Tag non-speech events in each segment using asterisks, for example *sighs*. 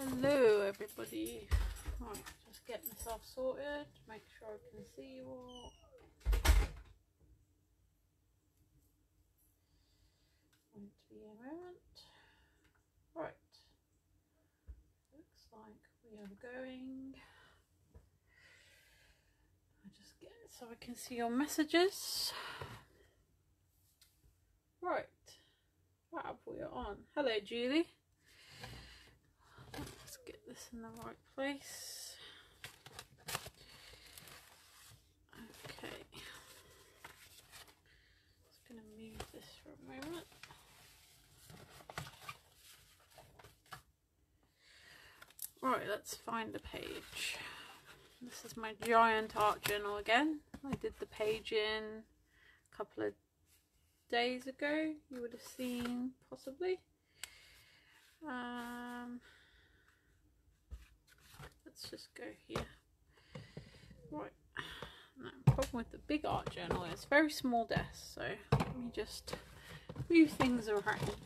Hello everybody. Right, just getting myself sorted, make sure I can see you all. To be a moment. Right. Looks like we are going. I just get so I can see your messages. Right. Fab, we are on. Hello Julie this in the right place. Okay. Just going to move this for a moment. Right, let's find the page. This is my giant art journal again. I did the page in a couple of days ago. You would have seen, possibly. Um, let's just go here. Right. *sighs* No, problem with the big art journal is very small desk, so let me just move things around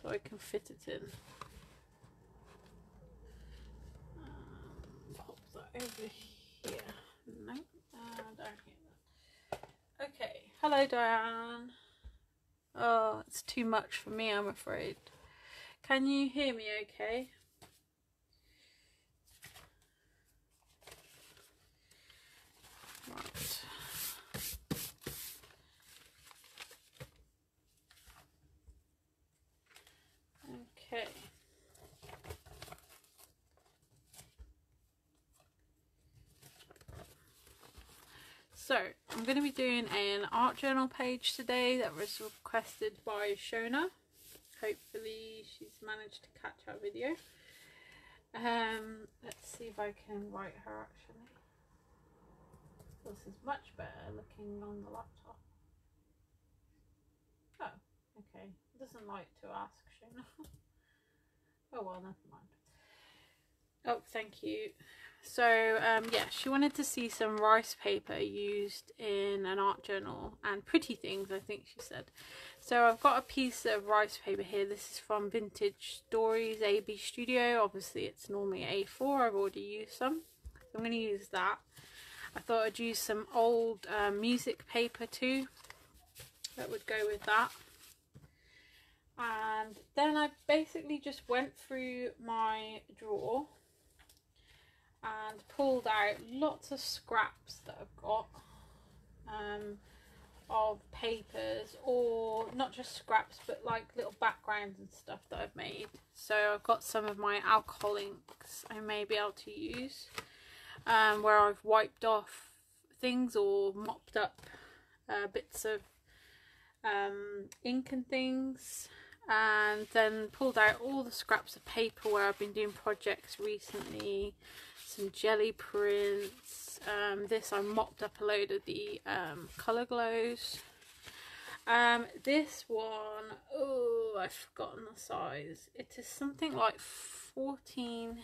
so I can fit it in. Um, pop that over here. No, uh, down here. Okay, hello Diane. Oh, it's too much for me, I'm afraid. Can you hear me? Okay. So, I'm going to be doing an art journal page today that was requested by Shona. Hopefully she's managed to catch our video. Um, let's see if I can write her actually. This is much better looking on the laptop. Oh, okay. Doesn't like to ask Shona. *laughs* Oh well, never mind. Oh, thank you. So, um, yeah, she wanted to see some rice paper used in an art journal and pretty things, I think she said. So I've got a piece of rice paper here. This is from Vintage Stories AB Studio. Obviously, it's normally A4. I've already used some. So I'm going to use that. I thought I'd use some old um, music paper too. That would go with that and then I basically just went through my drawer and pulled out lots of scraps that I've got um, of papers or not just scraps but like little backgrounds and stuff that I've made. So I've got some of my alcohol inks I may be able to use um, where I've wiped off things or mopped up uh, bits of um, ink and things and then pulled out all the scraps of paper where I've been doing projects recently some jelly prints. Um, this I mopped up a load of the um, colour glows. Um, this one, oh I've forgotten the size. It is something like 14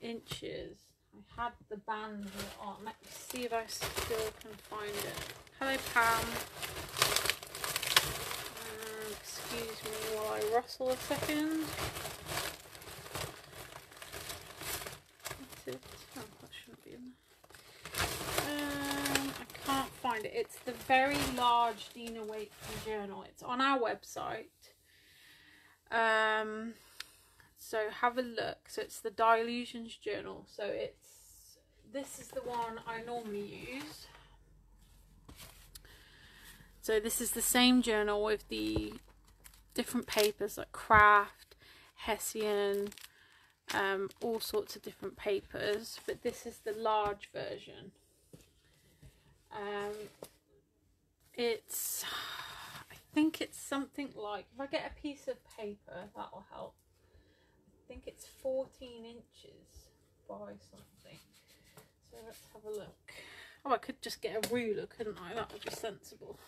inches. I had the band on. Let me see if I still can find it. Hello Pam. Excuse me while I rustle a second. It? Oh, that shouldn't be in there. Um, I can't find it. It's the very large Dina Wakley journal. It's on our website. Um, so have a look. So it's the Dylusions journal. So it's this is the one I normally use. So this is the same journal with the different papers like kraft, Hessian, um, all sorts of different papers, but this is the large version. Um, it's, I think it's something like, if I get a piece of paper, that will help. I think it's 14 inches by something. So let's have a look. Oh, I could just get a ruler, couldn't I? That would be sensible.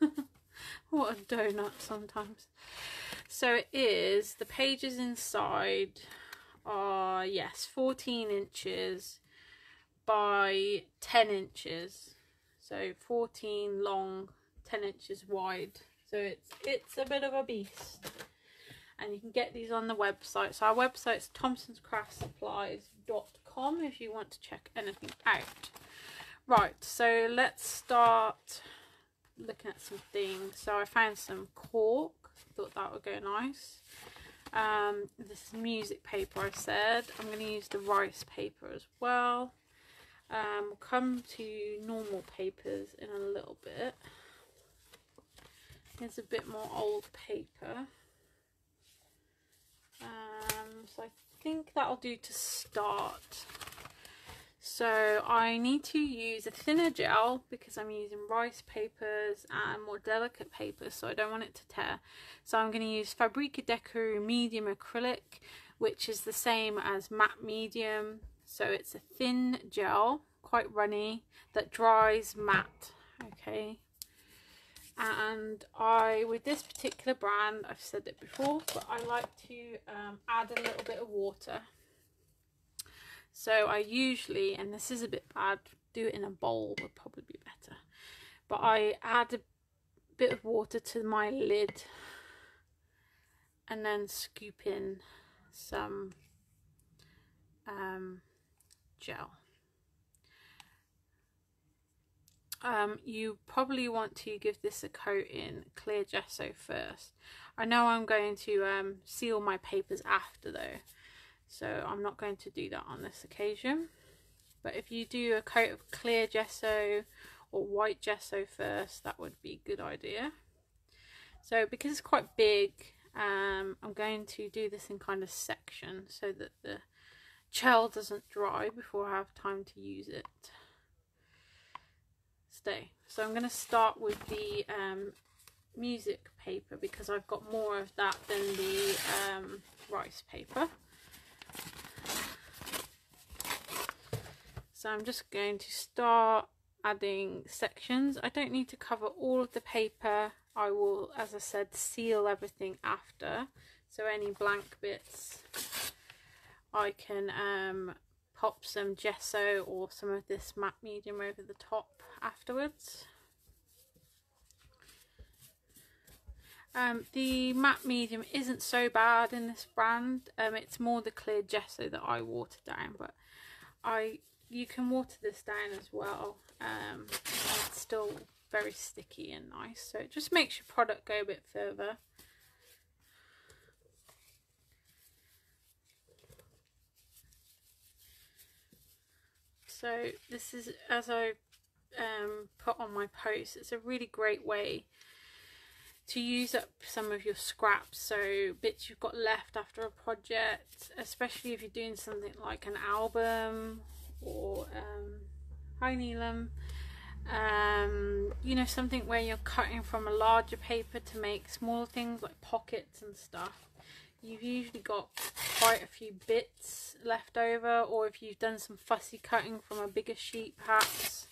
*laughs* what a donut sometimes. So it is, the pages inside are, yes, 14 inches by 10 inches. So 14 long, 10 inches wide. So it's, it's a bit of a beast. and you can get these on the website. So our website is thompsonscraftsupplies.com if you want to check anything out. Right, so let's start looking at some things. So I found some cork, thought that would go nice. Um, this music paper I said, I'm going to use the rice paper as well. Um, we'll come to normal papers in a little bit. Here's a bit more old paper. Um, so I think that'll do to start. So I need to use a thinner gel because I'm using rice papers and more delicate papers so I don't want it to tear. So I'm going to use Fabrika Deco Medium Acrylic which is the same as matte medium so it's a thin gel, quite runny, that dries matte. Okay. And I, with this particular brand, I've said it before, but I like to um, add a little bit of water. So I usually, and this is a bit bad, do it in a bowl would probably be better. But I add a bit of water to my lid and then scoop in some um, gel. Um, you probably want to give this a coat in clear gesso first. I know I'm going to um, seal my papers after though, so I'm not going to do that on this occasion. But if you do a coat of clear gesso or white gesso first, that would be a good idea. So because it's quite big, um, I'm going to do this in kind of sections so that the gel doesn't dry before I have time to use it. Stay. So I'm going to start with the um, music paper because I've got more of that than the um, rice paper. So I'm just going to start adding sections. I don't need to cover all of the paper. I will, as I said, seal everything after. So any blank bits I can um, pop some gesso or some of this matte medium over the top afterwards. Um, the matte medium isn't so bad in this brand. Um, it's more the clear gesso that I water down, but I you can water this down as well. Um, it's still very sticky and nice, so it just makes your product go a bit further. So this is, as I um, put on my post, it's a really great way to use up some of your scraps so bits you've got left after a project especially if you're doing something like an album or um, hi Neelam um, you know something where you're cutting from a larger paper to make smaller things like pockets and stuff. You've usually got quite a few bits left over or if you've done some fussy cutting from a bigger sheet perhaps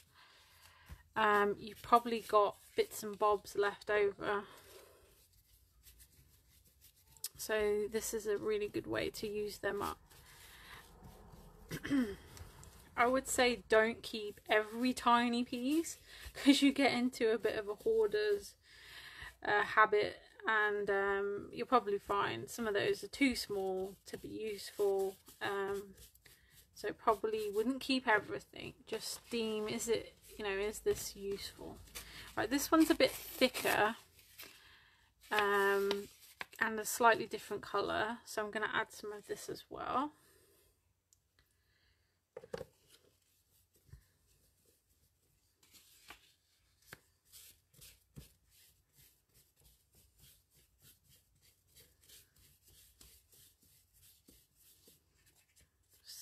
um, you've probably got bits and bobs left over so this is a really good way to use them up. *clears throat* I would say don't keep every tiny piece because you get into a bit of a hoarder's uh, habit and um, you'll probably find some of those are too small to be useful um, so probably wouldn't keep everything. Just deem is it you know is this useful? Right this one's a bit thicker um, and a slightly different colour so I'm going to add some of this as well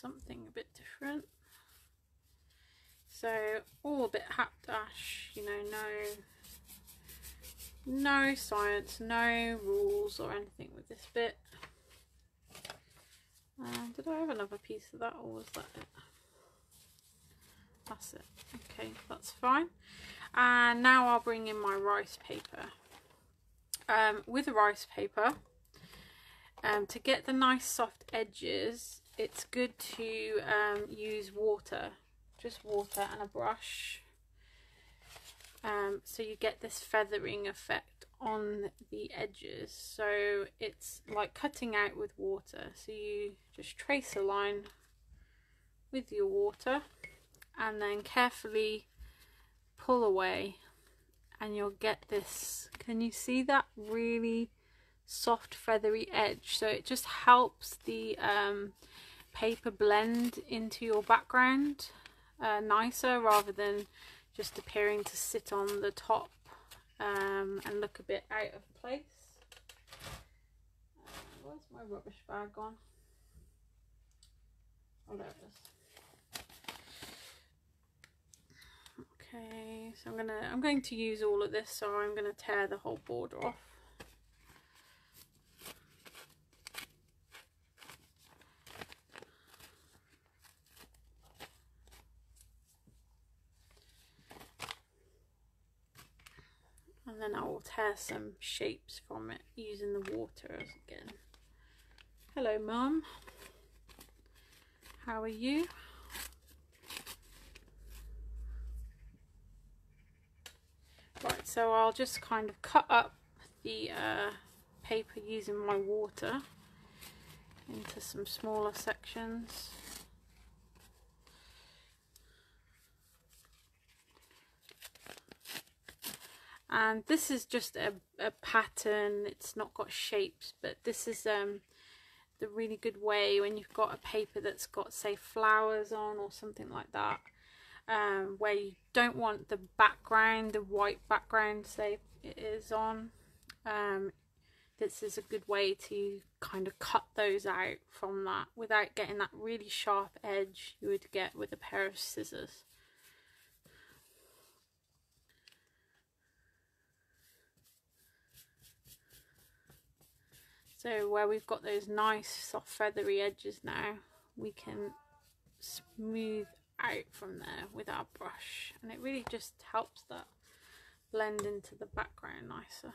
something a bit different. So all a bit hapdash, you know, no no science, no rules or anything with this bit. Uh, did I have another piece of that or was that it? That's it. Okay, that's fine. And now I'll bring in my rice paper. Um, with rice paper, um, to get the nice soft edges, it's good to um, use water, just water and a brush. Um, so you get this feathering effect on the edges. So it's like cutting out with water. So you just trace a line with your water and then carefully pull away and you'll get this. Can you see that really soft feathery edge? So it just helps the um, paper blend into your background uh, nicer rather than just appearing to sit on the top um, and look a bit out of place. Uh, where's my rubbish bag gone? Oh, there it is. Okay, so I'm gonna I'm going to use all of this, so I'm gonna tear the whole border off. And then I will tear some shapes from it using the water again. Hello mum, how are you? Right, so I'll just kind of cut up the uh, paper using my water into some smaller sections. And this is just a, a pattern. It's not got shapes but this is um the really good way when you've got a paper that's got say flowers on or something like that um, where you don't want the background the white background say it is on. Um, this is a good way to kind of cut those out from that. Without getting that really sharp edge you would get with a pair of scissors So where we've got those nice soft feathery edges now, we can smooth out from there with our brush. And it really just helps that blend into the background nicer.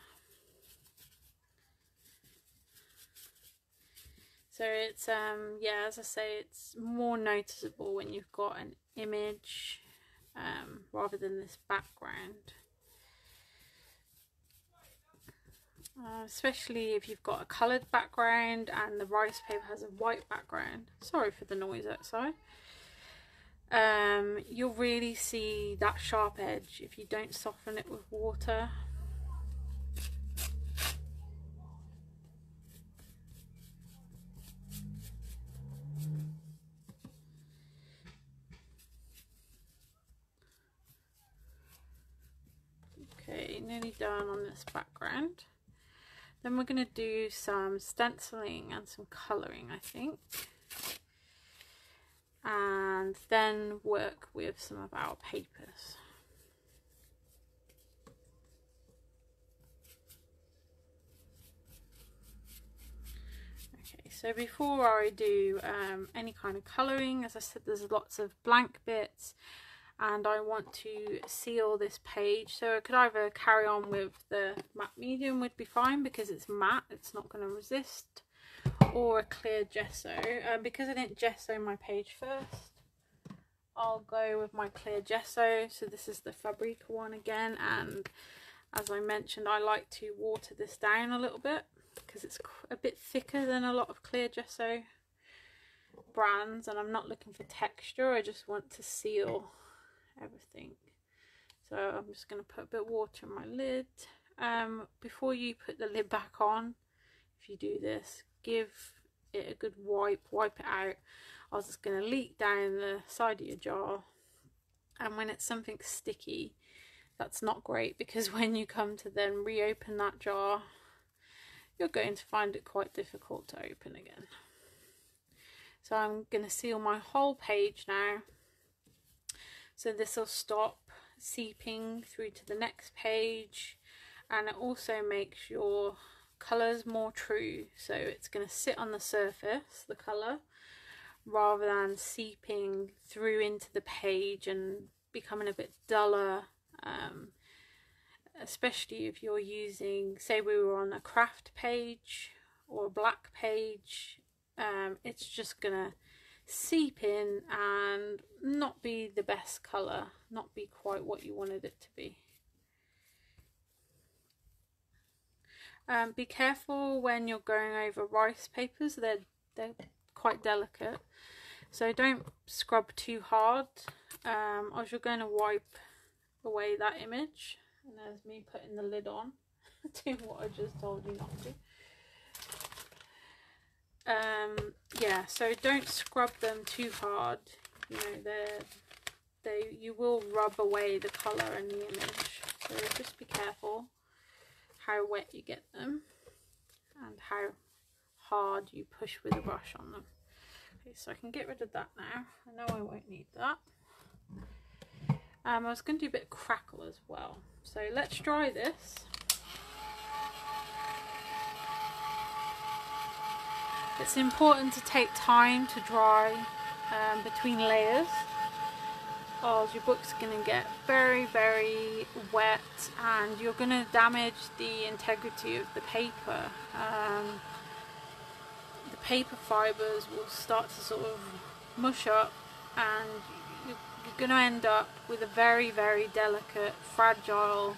So it's, um, yeah, as I say, it's more noticeable when you've got an image um, rather than this background. Uh, especially if you've got a coloured background and the rice paper has a white background. Sorry for the noise outside. Um, you'll really see that sharp edge if you don't soften it with water. Okay, nearly done on this background. Then we're going to do some stenciling and some colouring, I think. And then work with some of our papers. Okay, so before I do um, any kind of colouring, as I said, there's lots of blank bits and I want to seal this page. So I could either carry on with the matte medium would be fine because it's matte it's not going to resist or a clear gesso. Um, because I didn't gesso my page first I'll go with my clear gesso. So this is the Fabrika one again and as I mentioned I like to water this down a little bit because it's a bit thicker than a lot of clear gesso brands and I'm not looking for texture I just want to seal everything. So I'm just going to put a bit of water in my lid. Um, before you put the lid back on, if you do this, give it a good wipe, wipe it out. I was just going to leak down the side of your jar. And when it's something sticky, that's not great because *laughs* when you come to then reopen that jar, you're going to find it quite difficult to open again. So I'm going to seal my whole page now so this will stop seeping through to the next page and it also makes your colours more true. So it's going to sit on the surface the colour rather than seeping through into the page and becoming a bit duller um, especially if you're using say we were on a kraft page or a black page um, it's just gonna seep in and not be the best colour, not be quite what you wanted it to be. Um, be careful when you're going over rice papers, they're, they're quite delicate. So don't scrub too hard um, as you're going to wipe away that image. And there's me putting the lid on, *laughs* doing what I just told you not to. Um, yeah, so don't scrub them too hard. You know, they're, they, you will rub away the colour and the image. So just be careful how wet you get them and how hard you push with a brush on them. Okay, so I can get rid of that now. I know I won't need that. Um, I was going to do a bit of crackle as well. So let's dry this. It's important to take time to dry um, between layers or your book's going to get very very wet and you're going to damage the integrity of the paper. Um, the paper fibres will start to sort of mush up and you're, you're going to end up with a very very delicate fragile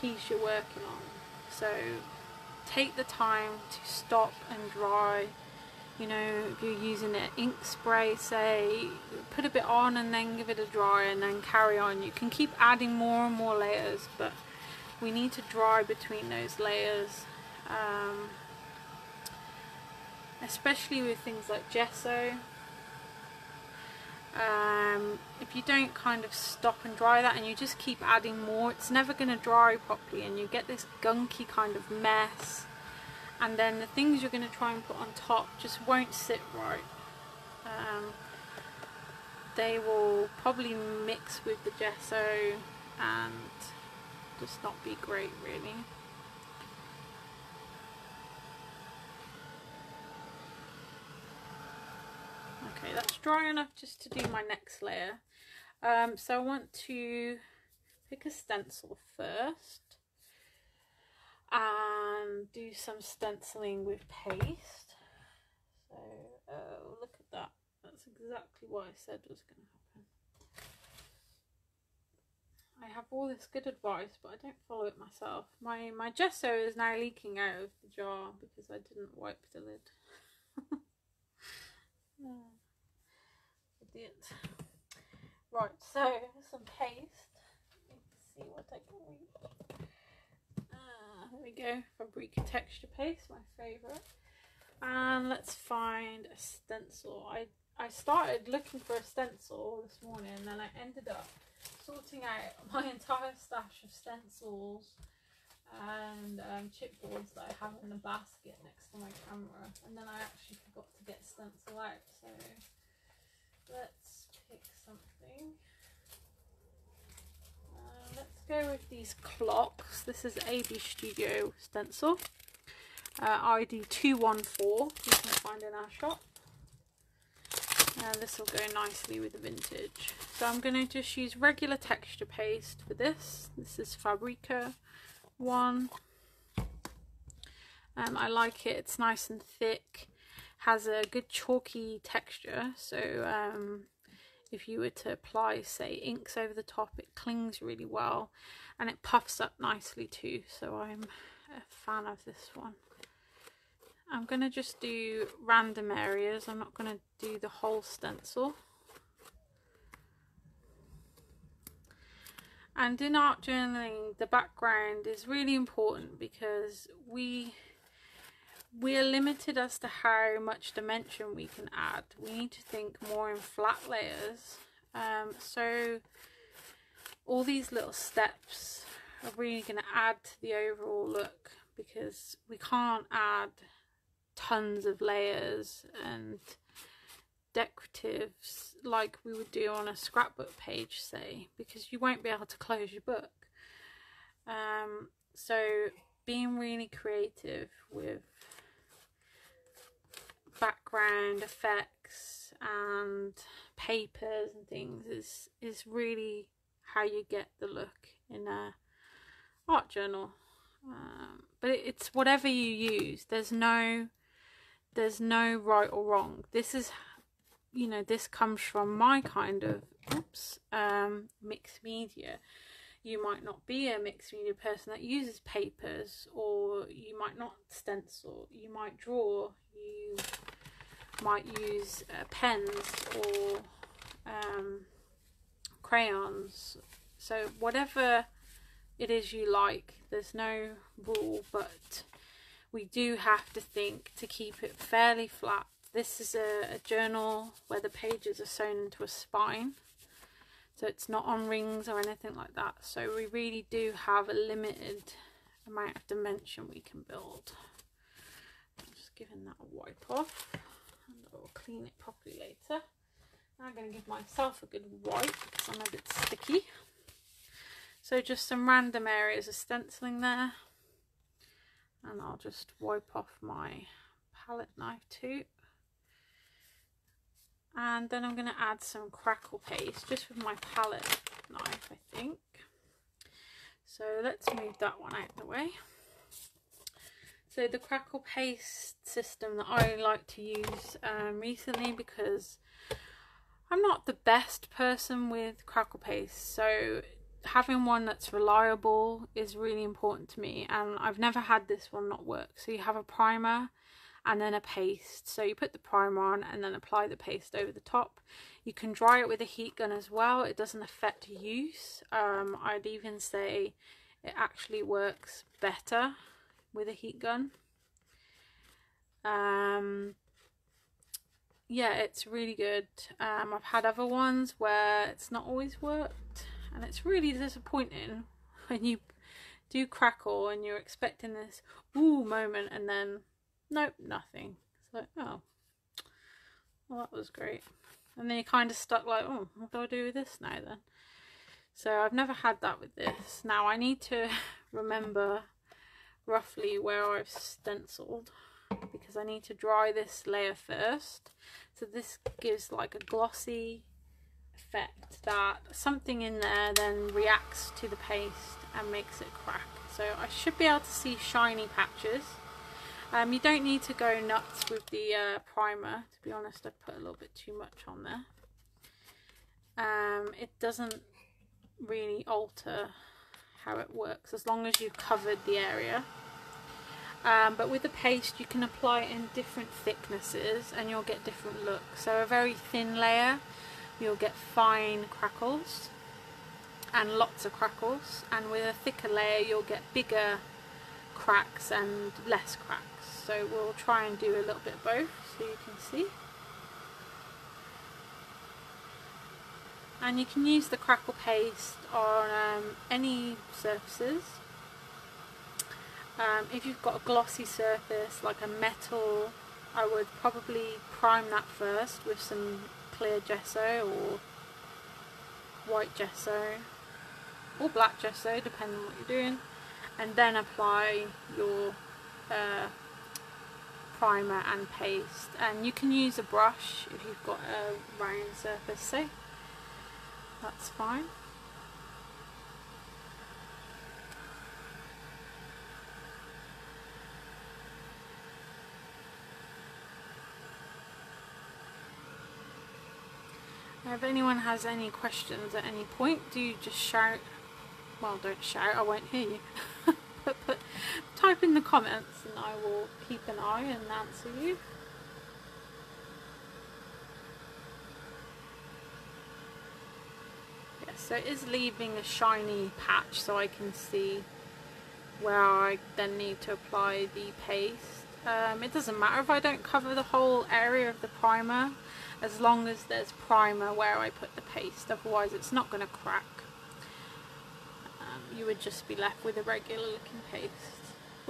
piece you're working on. So take the time to stop and dry. You know if you're using an ink spray say put a bit on and then give it a dry and then carry on. You can keep adding more and more layers but we need to dry between those layers um, especially with things like gesso um, if you don't kind of stop and dry that and you just keep adding more it's never going to dry properly and you get this gunky kind of mess. And then the things you're going to try and put on top just won't sit right. Um, they will probably mix with the gesso and just not be great really Okay, that's dry enough just to do my next layer. Um, so I want to pick a stencil first and do some stenciling with paste. So, oh, look at that. That's exactly what I said was going to happen. I have all this good advice, but I don't follow it myself. My my gesso is now leaking out of the jar because I didn't wipe the lid. *laughs* oh idiot. Right, so some paste. Let's see what I can read. Ah, there we go. Fabrika texture paste, my favourite. And let's find a stencil. I I started looking for a stencil this morning and then I ended up sorting out *laughs* my entire stash of stencils and um, chipboards that I have in the basket next to my camera and then I actually forgot to get stencil out so let's pick something. Uh, let's go with these clocks. This is AB Studio stencil. Uh, ID 214 you can find in our shop. And this will go nicely with the vintage. So I'm going to just use regular texture paste for this. This is Fabrika one. Um, I like it, it's nice and thick has a good chalky texture so um, if you were to apply say inks over the top it clings really well and it puffs up nicely too so I'm a fan of this one. I'm going to just do random areas I'm not going to do the whole stencil. And in art journaling the background is really important because we we are limited as to how much dimension we can add. We need to think more in flat layers. Um, so all these little steps are really going to add to the overall look because we can't add tons of layers and decoratives like we would do on a scrapbook page say because you won't be able to close your book um, so being really creative with background effects and papers and things is is really how you get the look in a art journal. Um, but it, it's whatever you use there's no there's no right or wrong. This is you know this comes from my kind of oops um, mixed media you might not be a mixed media person that uses papers or you might not stencil. You might draw. You might use uh, pens or um, crayons. So whatever it is you like there's no rule but we do have to think to keep it fairly flat. This is a, a journal where the pages are sewn into a spine so it's not on rings or anything like that. So we really do have a limited amount of dimension we can build. I'm just giving that a wipe off and I'll clean it properly later. I'm going to give myself a good wipe because I'm a bit sticky. So just some random areas of stenciling there. And I'll just wipe off my palette knife too and then I'm going to add some crackle paste just with my palette knife I think. So let's move that one out of the way. So the crackle paste system that I like to use um, recently because I'm not the best person with crackle paste so having one that's reliable is really important to me and I've never had this one not work. So you have a primer and then a paste. So you put the primer on and then apply the paste over the top. You can dry it with a heat gun as well. It doesn't affect use. Um, I'd even say it actually works better with a heat gun. Um, yeah, it's really good. Um, I've had other ones where it's not always worked and it's really disappointing *laughs* when you do crackle and you're expecting this ooh moment and then Nope, nothing. It's like, oh, well, that was great. And then you're kind of stuck like, oh, what do I do with this now then? So I've never had that with this. Now I need to *laughs* remember roughly where I've stenciled because I need to dry this layer first. So this gives like a glossy effect that something in there then reacts to the paste and makes it crack. So I should be able to see shiny patches um, you don't need to go nuts with the uh, primer. To be honest, I put a little bit too much on there. Um, it doesn't really alter how it works as long as you've covered the area. Um, but with the paste you can apply it in different thicknesses and you'll get different looks. So a very thin layer you'll get fine crackles and lots of crackles and with a thicker layer you'll get bigger cracks and less cracks so we'll try and do a little bit of both so you can see. And you can use the crackle paste on um, any surfaces. Um, if you've got a glossy surface like a metal I would probably prime that first with some clear gesso or white gesso or black gesso depending on what you're doing and then apply your uh, primer and paste. And you can use a brush if you've got a round surface so that's fine. If anyone has any questions at any point do you just shout. Well don't shout I won't hear you *laughs* type in the comments and I will keep an eye and answer you. Yeah, so it is leaving a shiny patch so I can see where I then need to apply the paste. Um, it doesn't matter if I don't cover the whole area of the primer as long as there's primer where I put the paste otherwise it's not going to crack. Um, you would just be left with a regular looking paste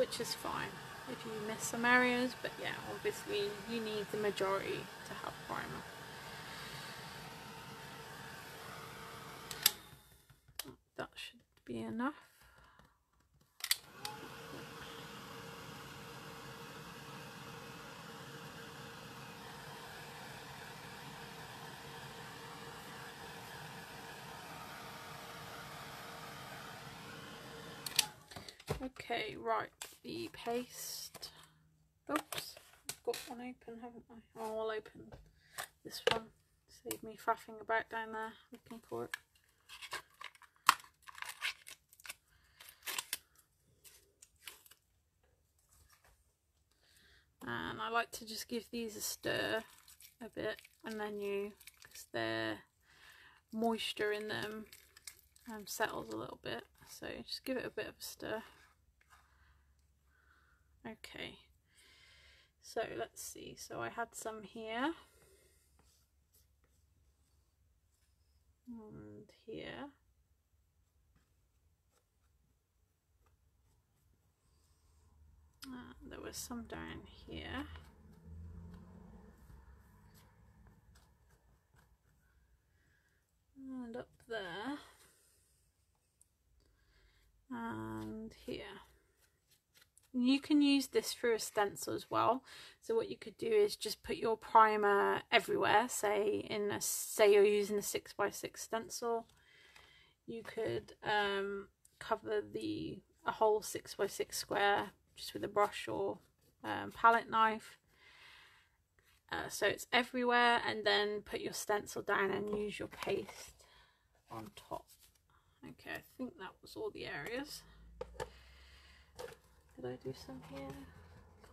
which is fine if you miss some areas but yeah obviously you need the majority to have primer. That should be enough Okay, right, the paste. Oops, I've got one open, haven't I? Oh, I'll open this one. Save me faffing about down there looking for it. And I like to just give these a stir a bit and then you, because they're moisture in them um, settles a little bit so just give it a bit of a stir Okay, so let's see. So I had some here. And here. Uh, there was some down here. And up there. And here. You can use this for a stencil as well. So what you could do is just put your primer everywhere. Say in a say you're using a six by six stencil, you could um, cover the a whole six by six square just with a brush or um, palette knife. Uh, so it's everywhere and then put your stencil down and use your paste on top. Okay, I think that was all the areas. Did I do some here?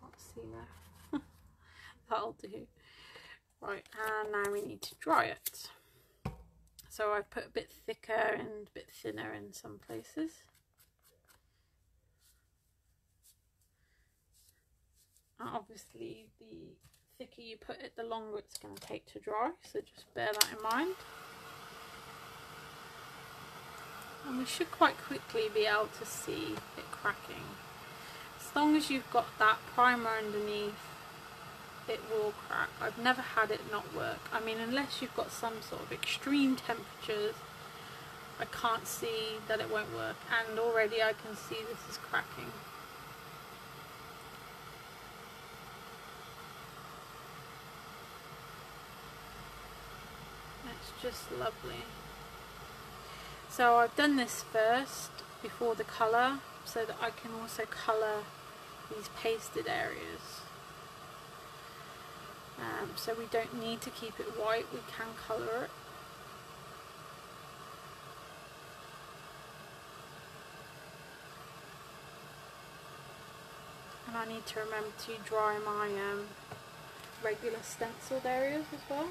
Can't see now. *laughs* That'll do. Right, and now we need to dry it. So I've put a bit thicker and a bit thinner in some places. obviously the thicker you put it the longer it's going to take to dry so just bear that in mind and we should quite quickly be able to see it cracking long as you've got that primer underneath it will crack. I've never had it not work. I mean unless you've got some sort of extreme temperatures I can't see that it won't work. And already I can see this is cracking. That's just lovely. So I've done this first before the colour so that I can also colour these pasted areas. Um, so we don't need to keep it white, we can colour it. And I need to remember to dry my um, regular stenciled areas as well.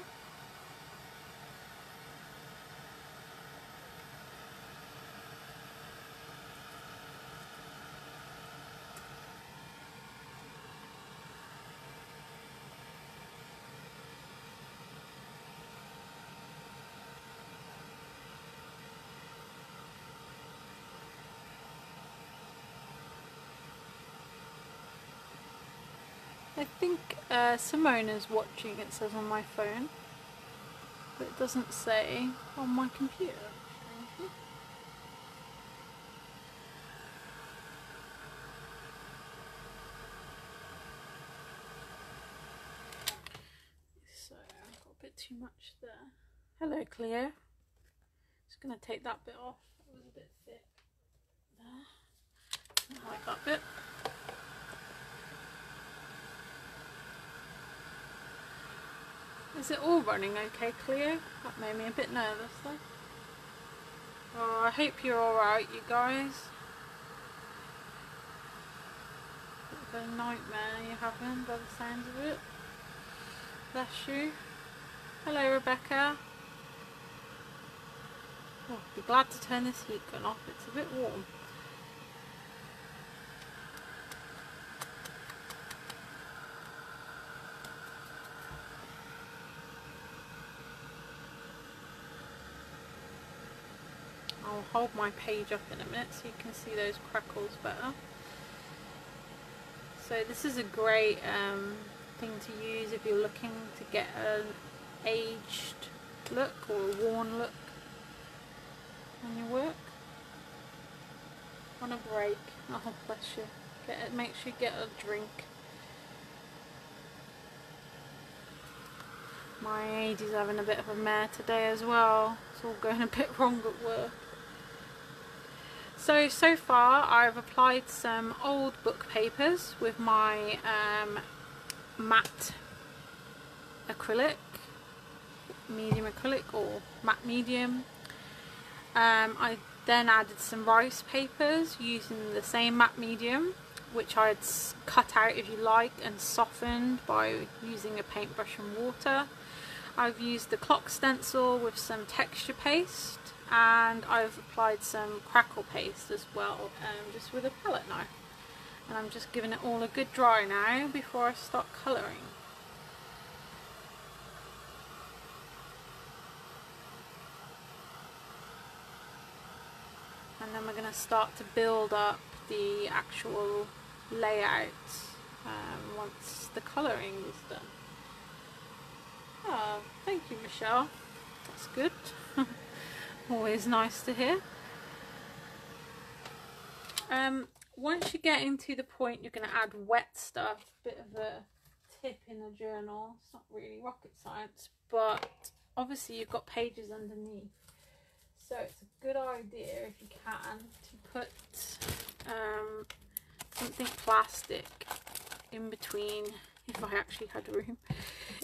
I think uh, Simona's watching, it says on my phone. But it doesn't say on my computer. So I've got a bit too much there. Hello Cleo. Just going to take that bit off. It was a bit thick. There. I like that bit. Is it all running okay, Cleo? That made me a bit nervous though. Oh, I hope you're alright, you guys. Bit of a nightmare you're having by the sounds of it. Bless you. Hello, Rebecca. Oh, be glad to turn this heat gun off, it's a bit warm. Hold my page up in a minute so you can see those crackles better. So this is a great um, thing to use if you're looking to get an aged look or a worn look on your work. On a break. Oh bless you. Get it, make sure you get a drink. My age is having a bit of a mare today as well. It's all going a bit *laughs* wrong at work. So, so far I've applied some old book papers with my um, matte acrylic, medium acrylic or matte medium. Um, I then added some rice papers using the same matte medium which I'd cut out if you like and softened by using a paintbrush and water. I've used the clock stencil with some texture paste and I've applied some crackle paste as well um, just with a palette knife and I'm just giving it all a good dry now before I start colouring. and then we're going to start to build up the actual layout um, once the colouring is done. Oh, thank you Michelle, that's good, *laughs* always nice to hear. Um, once you get into the point you're going to add wet stuff, bit of a tip in the journal, it's not really rocket science, but obviously you've got pages underneath so it's a good idea if you can to put um, something plastic in between, if I actually had room,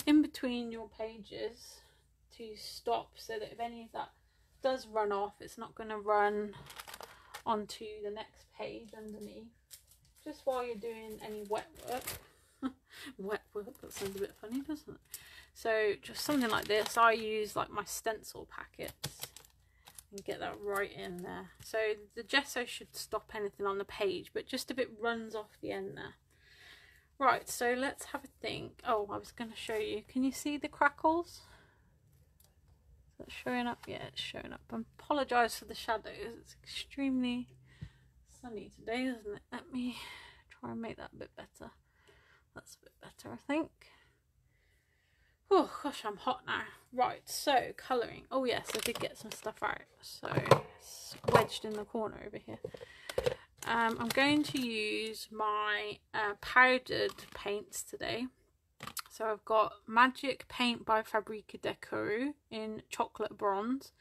in between your pages to stop so that if any of that does run off, it's not going to run onto the next page underneath. Just while you're doing any wet work. *laughs* wet work, that sounds a bit funny, doesn't it? So just something like this, I use like my stencil packets and get that right in there. So the gesso should stop anything on the page, but just if it runs off the end there. Right, so let's have a think. Oh, I was going to show you. Can you see the crackles? Is that showing up? Yeah, it's showing up. I apologise for the shadows. It's extremely sunny today, isn't it? Let me try and make that a bit better. That's a bit better, I think. Oh gosh, I'm hot now. Right, so colouring. Oh yes, I did get some stuff out. So it's wedged in the corner over here. Um, I'm going to use my uh, powdered paints today. So I've got Magic Paint by Fabrika Deco in chocolate bronze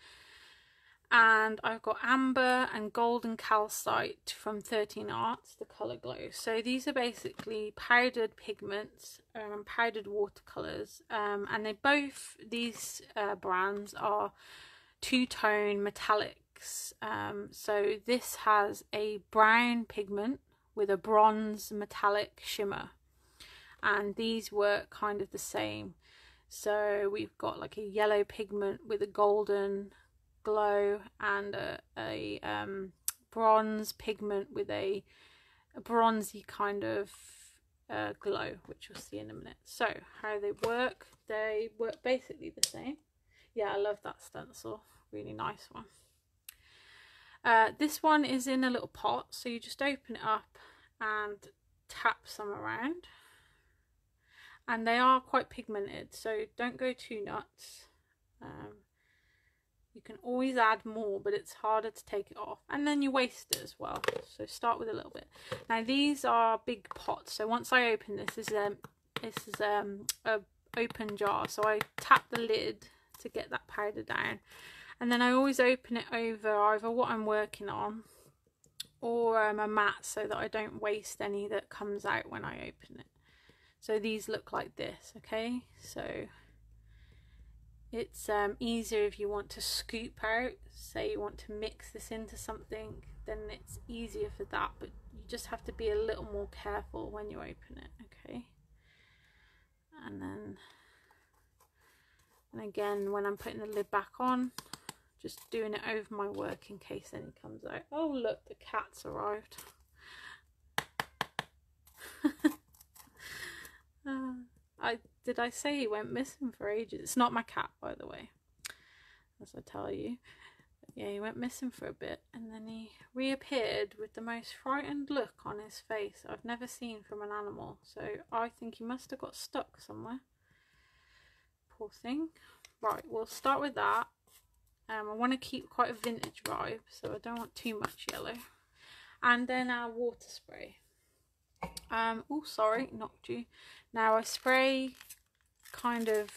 and I've got amber and golden calcite from 13 Arts, the colour glow. So these are basically powdered pigments, um, powdered watercolours, um, and they both, these uh, brands are two-tone metallics. Um, so this has a brown pigment with a bronze metallic shimmer, and these work kind of the same. So we've got like a yellow pigment with a golden glow and a, a um, bronze pigment with a, a bronzy kind of uh, glow, which you'll see in a minute. So how they work, they work basically the same. Yeah, I love that stencil, really nice one. Uh, this one is in a little pot, so you just open it up and tap some around. And they are quite pigmented, so don't go too nuts. Um, you can always add more, but it's harder to take it off. And then you waste it as well. So start with a little bit. Now these are big pots. So once I open this, this is, um, this is um, a open jar. So I tap the lid to get that powder down. And then I always open it over either what I'm working on or um, a mat so that I don't waste any that comes out when I open it. So these look like this, okay? So it's um, easier if you want to scoop out, say you want to mix this into something, then it's easier for that, but you just have to be a little more careful when you open it, okay? And then, and again, when I'm putting the lid back on, just doing it over my work in case any comes out. Oh look, the cat's arrived. uh, I did I say he went missing for ages? It's not my cat, by the way, as I tell you. But yeah, he went missing for a bit, and then he reappeared with the most frightened look on his face I've never seen from an animal. So I think he must have got stuck somewhere. Poor thing. Right, we'll start with that. Um, I want to keep quite a vintage vibe, so I don't want too much yellow. And then our water spray. Um, oh, sorry, knocked you. Now I spray kind of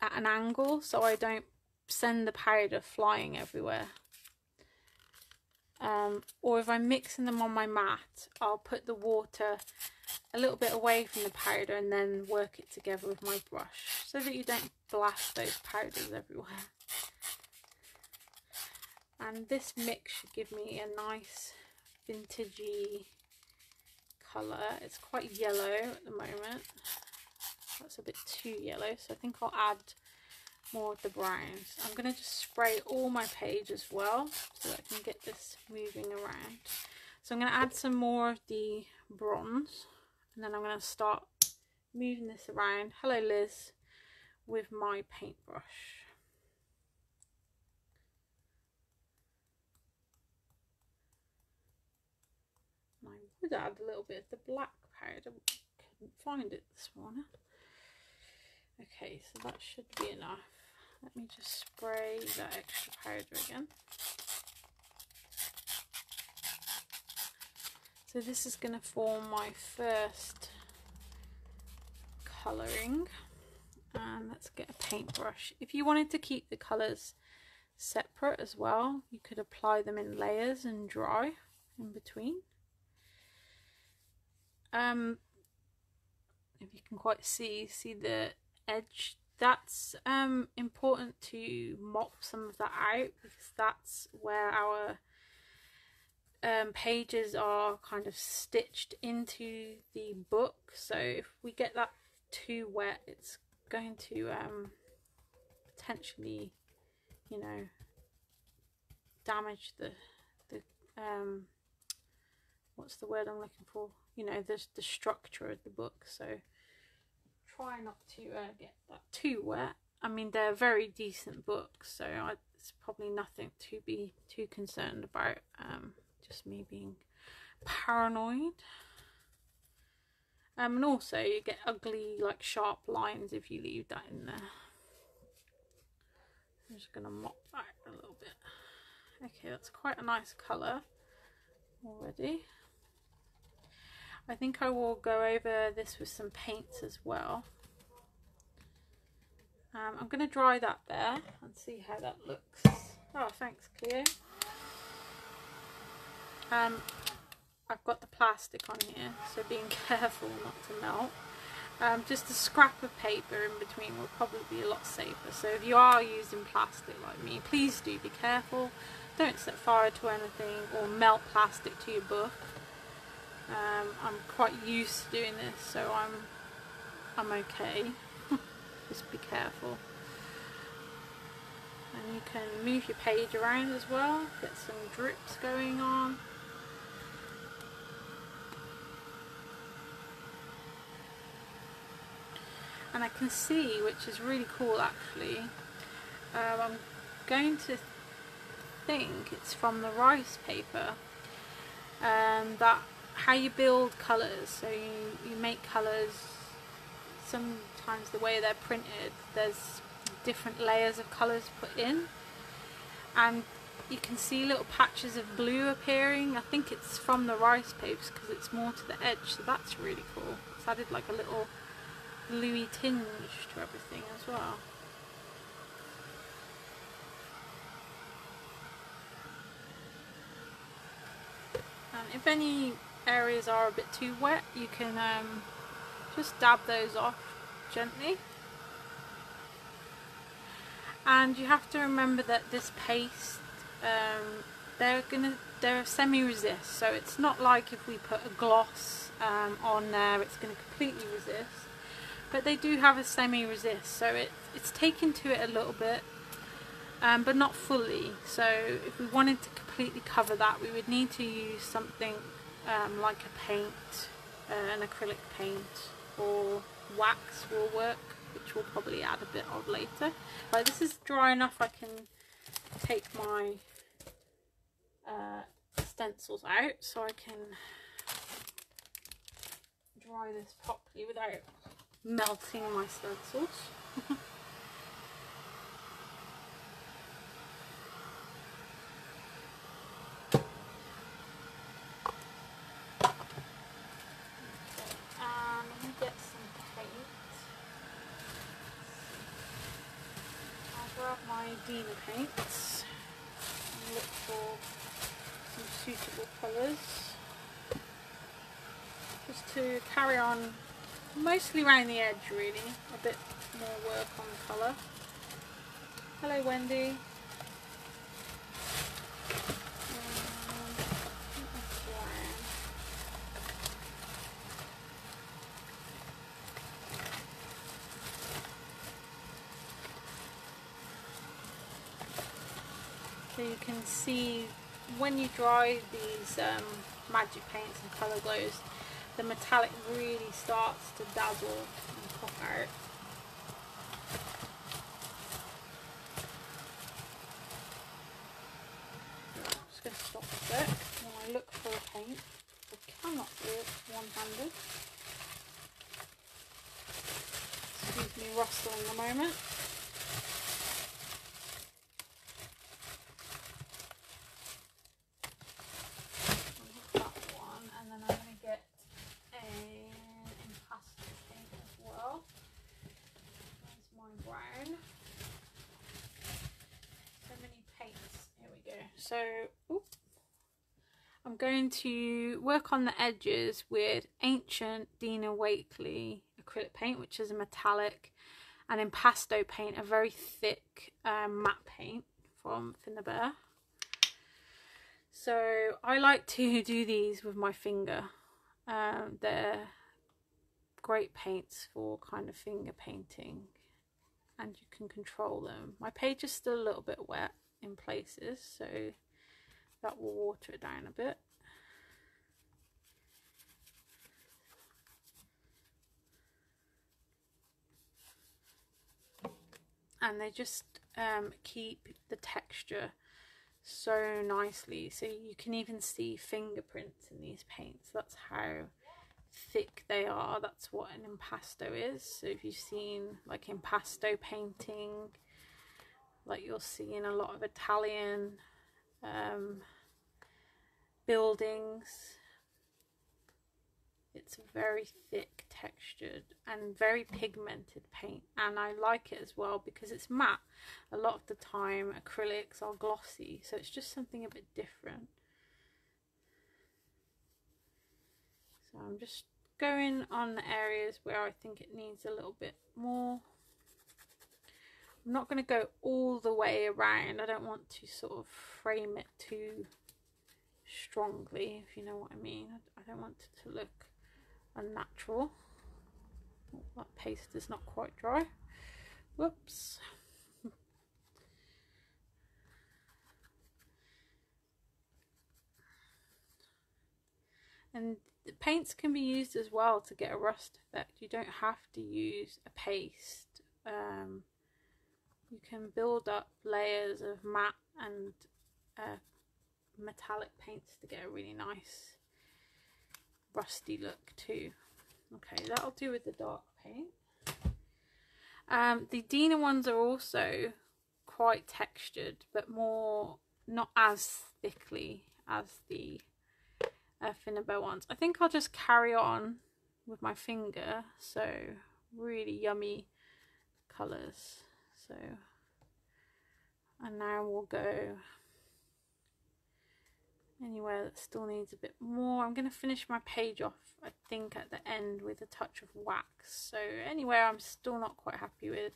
at an angle so I don't send the powder flying everywhere. Um, or if I'm mixing them on my mat, I'll put the water a little bit away from the powder and then work it together with my brush so that you don't blast those powders everywhere. And this mix should give me a nice vintagey colour. It's quite yellow at the moment. That's a bit too yellow, so I think I'll add more of the browns. I'm going to just spray all my page as well so that I can get this moving around. So I'm going to add some more of the bronze and then I'm going to start moving this around. Hello Liz with my paintbrush. Would add a little bit of the black powder, couldn't find it this morning. Okay, so that should be enough. Let me just spray that extra powder again. So this is going to form my first colouring. And let's get a paintbrush. If you wanted to keep the colours separate as well, you could apply them in layers and dry in between. Um, if you can quite see, see the edge that's um, important to mop some of that out because that's where our um, pages are kind of stitched into the book. So if we get that too wet it's going to um, potentially you know damage the the um, what's the word I'm looking for you know the, the structure of the book so try not to uh, get that too wet. I mean, they're very decent books, so I, it's probably nothing to be too concerned about. Um, just me being paranoid. Um, and also you get ugly, like sharp lines if you leave that in there. I'm just going to mop that a little bit. Okay, that's quite a nice colour already. I think I will go over this with some paints as well. Um, I'm going to dry that there and see how that looks. Oh, thanks, Cleo. Um, I've got the plastic on here, so being *laughs* careful not to melt. Um, just a scrap of paper in between will probably be a lot safer. So if you are using plastic like me, please do be careful. Don't set fire to anything or melt plastic to your book. Um, I'm quite used to doing this, so I'm I'm okay. *laughs* Just be careful. And you can move your page around as well, get some drips going on. And I can see, which is really cool actually, um, I'm going to think it's from the rice paper and that how you build colours. So you, you make colours, sometimes the way they're printed, there's different layers of colours put in. And you can see little patches of blue appearing. I think it's from the rice papers because it's more to the edge, so that's really cool. It's added like a little bluey tinge to everything as well. If any areas are a bit too wet you can um, just dab those off gently. And you have to remember that this paste um, they're gonna they're semi-resist so it's not like if we put a gloss um, on there it's going to completely resist. But they do have a semi-resist so it, it's taken to it a little bit um, but not fully. So if we wanted to completely cover that we would need to use something um, like a paint, uh, an acrylic paint or wax will work which we'll probably add a bit of later. Right, this is dry enough I can take my uh, stencils out so I can dry this properly without melting my stencils. *laughs* Dina paints. Look for some suitable colours. Just to carry on mostly around the edge really. A bit more work on the colour. Hello Wendy so you see when you dry these um, magic paints and colour glows the metallic really starts to dazzle and pop out. I'm just going to stop a sec when I look for a paint. I cannot do it one-handed. Excuse me rustling a moment. So I'm going to work on the edges with Ancient Dina Wakley acrylic paint, which is a metallic, and impasto paint, a very thick um, matte paint from Finnabair. So I like to *laughs* do these with my finger. Um, they're great paints for kind of finger painting and you can control them. My page is still a little bit wet in places so that will water it down a bit and they just um, keep the texture so nicely. So you can even see fingerprints in these paints. That's how thick they are. That's what an impasto is. So if you've seen like impasto painting like you'll see in a lot of Italian um, buildings. It's very thick textured and very pigmented paint and I like it as well because it's matte. A lot of the time acrylics are glossy so it's just something a bit different. So I'm just going on the areas where I think it needs a little bit more I'm not going to go all the way around. I don't want to sort of frame it too strongly, if you know what I mean. I don't want it to look unnatural. Oh, that paste is not quite dry. Whoops. and the paints can be used as well to get a rust effect. You don't have to use a paste. Um, you can build up layers of matte and uh, metallic paints to get a really nice rusty look too. Okay, that'll do with the dark paint. Um, the Dina ones are also quite textured, but more not as thickly as the uh, Finnabair ones. I think I'll just carry on with my finger. So really yummy colours so and now we'll go anywhere that still needs a bit more I'm going to finish my page off I think at the end with a touch of wax so anywhere I'm still not quite happy with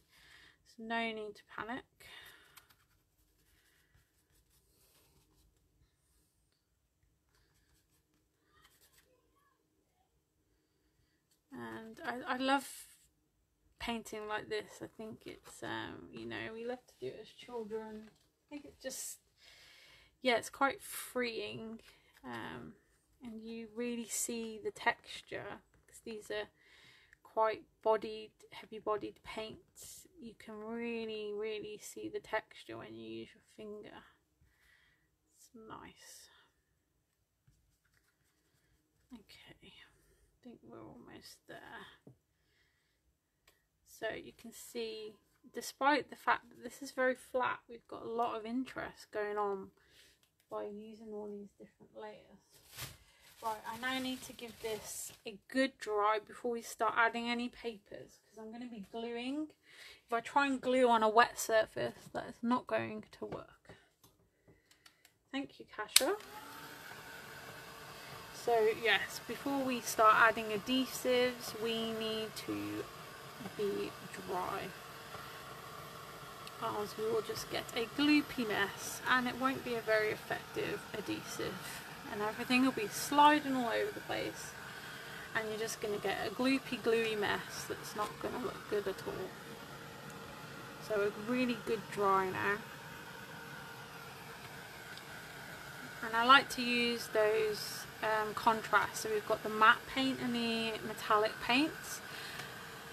so no need to panic and I, I love painting like this. I think it's, um, you know, we love to do it as children. I think it just, yeah, it's quite freeing. Um, and you really see the texture because these are quite bodied, heavy bodied paints. You can really, really see the texture when you use your finger. It's nice. Okay, I think we're almost there. So you can see, despite the fact that this is very flat, we've got a lot of interest going on by using all these different layers. Right, I now need to give this a good dry before we start adding any papers because I'm going to be gluing. If I try and glue on a wet surface, that is not going to work. Thank you, Kasha. So yes, before we start adding adhesives, we need to be dry as we will just get a gloopy mess and it won't be a very effective adhesive and everything will be sliding all over the place and you're just going to get a gloopy gluey mess that's not going to look good at all. So a really good dry now. and I like to use those um, contrasts so we've got the matte paint and the metallic paints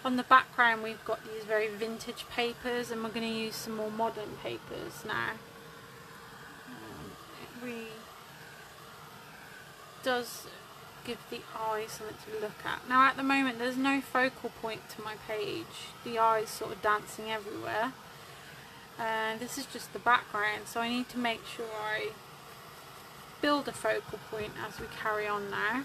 on the background we've got these very vintage papers and we're going to use some more modern papers now. Um, it really does give the eye something to look at. Now at the moment there's no focal point to my page. The eye's sort of dancing everywhere. And this is just the background so I need to make sure I build a focal point as we carry on now.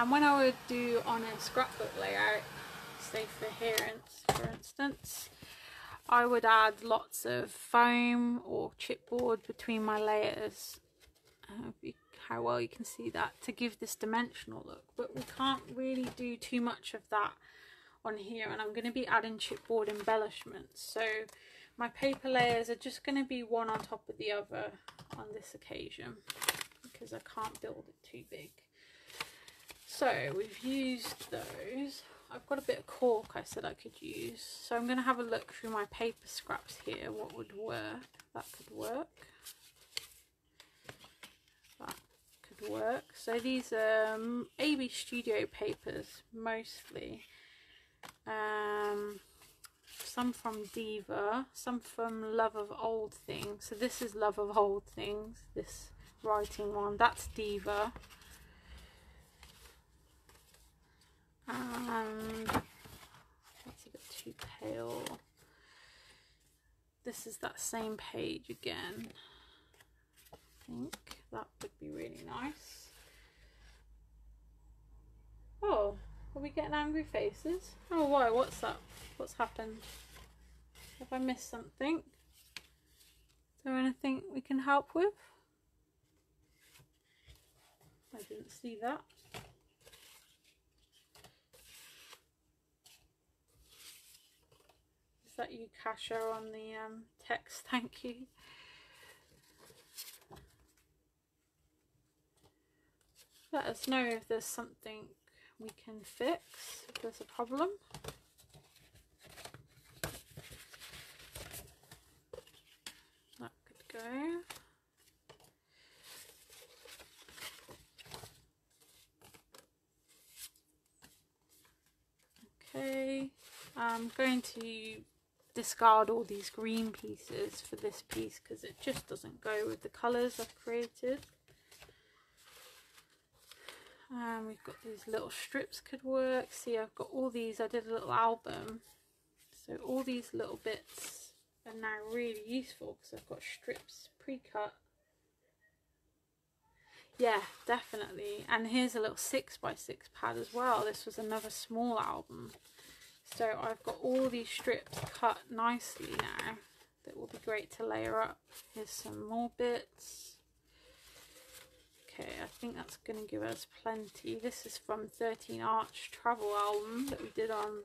And when I would do on a scrapbook layout, say for here for instance, I would add lots of foam or chipboard between my layers. Uh, how well you can see that to give this dimensional look but we can't really do too much of that on here and I'm going to be adding chipboard embellishments so my paper layers are just going to be one on top of the other on this occasion because I can't build it too big so we've used those I've got a bit of cork I said I could use so I'm going to have a look through my paper scraps here what would work that could work that could work so these are um, AB Studio papers mostly um, some from Diva, some from Love of Old Things. So this is Love of Old Things, this writing one. That's Diva. And that's a bit too pale. This is that same page again. I think that would be really nice. Oh, are we getting angry faces? Oh, why? What's that? What's happened? Have I missed something? Is there anything we can help with? I didn't see that. That you, Kasha, on the um, text? Thank you. Let us know if there's something we can fix if there's a problem. That could go. Okay, I'm going to discard all these green pieces for this piece because it just doesn't go with the colours I've created. And we've got these little strips could work. See, I've got all these. I did a little album. So all these little bits are now really useful because I've got strips pre-cut. Yeah, definitely. And here's a little 6 by 6 pad as well. This was another small album. So I've got all these strips cut nicely now that will be great to layer up. Here's some more bits. Okay, I think that's going to give us plenty. This is from 13 Arts Travel Album that we did on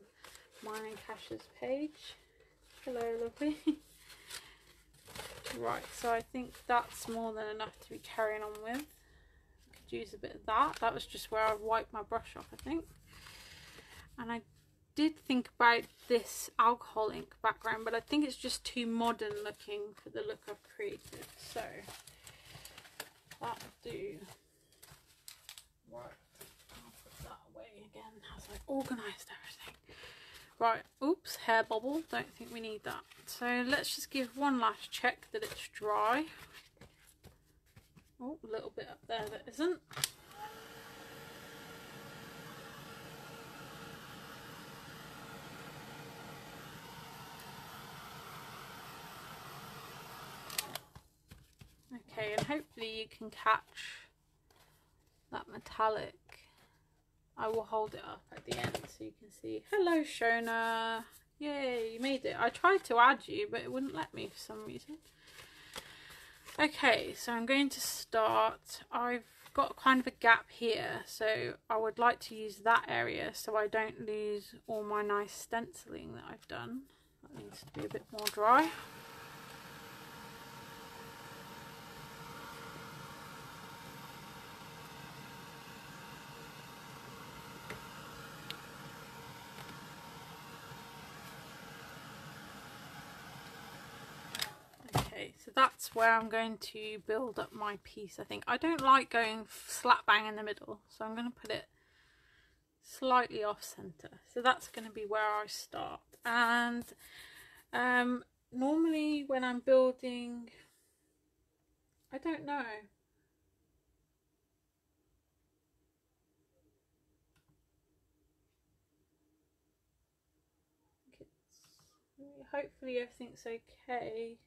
mine and Kasha's page. Hello, lovely. *laughs* right, so I think that's more than enough to be carrying on with. I could use a bit of that. That was just where I wiped my brush off, I think. And I did think about this alcohol ink background, but I think it's just too modern looking for the look I've created. So that will do. Right, I'll put that away again as I organised everything. Right, oops, hair bubble, don't think we need that. So let's just give one last check that it's dry. Oh, a little bit up there that isn't. Okay, and hopefully you can catch that metallic. I will hold it up at the end so you can see. Hello, Shona. Yay, you made it. I tried to add you, but it wouldn't let me for some reason. Okay, so I'm going to start. I've got kind of a gap here, so I would like to use that area so I don't lose all my nice stenciling that I've done. That needs to be a bit more dry. So that's where I'm going to build up my piece, I think. I don't like going slap bang in the middle, so I'm going to put it slightly off centre. So that's going to be where I start. And um, normally when I'm building, I don't know. hopefully everything's okay.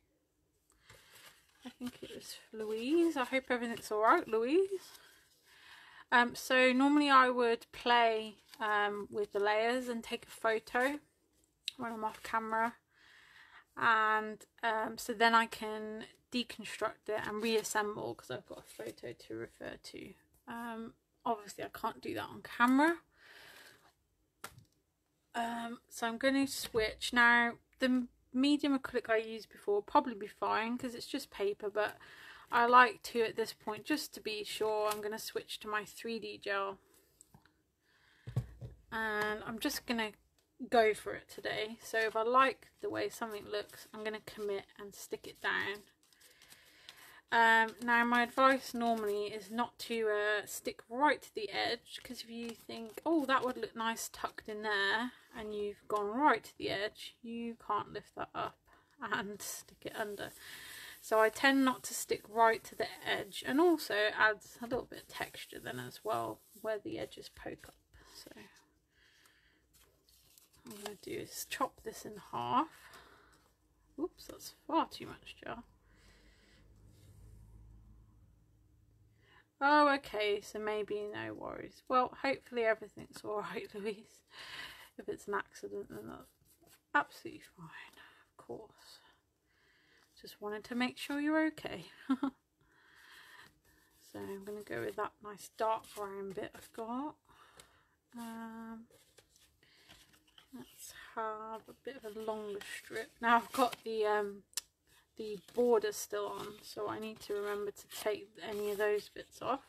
I think it was Louise. I hope everything's alright, Louise. Um, so normally I would play um, with the layers and take a photo when I'm off camera. And um, so then I can deconstruct it and reassemble because I've got a photo to refer to. Um, obviously I can't do that on camera. Um, so I'm going to switch. Now the medium acrylic I used before probably be fine because it's just paper but I like to at this point just to be sure I'm going to switch to my 3D gel. And I'm just going to go for it today. So if I like the way something looks I'm going to commit and stick it down um, now my advice normally is not to uh, stick right to the edge because if you think oh that would look nice tucked in there and you've gone right to the edge you can't lift that up and *laughs* stick it under. So I tend not to stick right to the edge and also adds a little bit of texture then as well where the edges poke up. So what I'm going to do is chop this in half. Oops that's far too much jar Oh, okay, so maybe no worries. Well, hopefully everything's alright, *laughs* Louise. If it's an accident, then that's absolutely fine, of course. Just wanted to make sure you're okay. *laughs* so I'm going to go with that nice dark brown bit I've got. Um, let's have a bit of a longer strip. Now I've got the um, the border still on so I need to remember to take any of those bits off.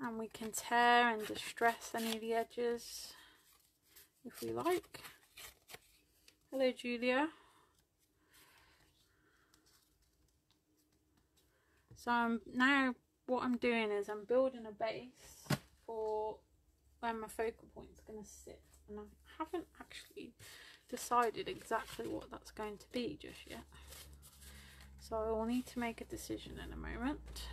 And we can tear and distress any of the edges if we like. Hello Julia So I'm, now what I'm doing is I'm building a base for where my focal point is going to sit. And I haven't actually decided exactly what that's going to be just yet. So I will need to make a decision in a moment.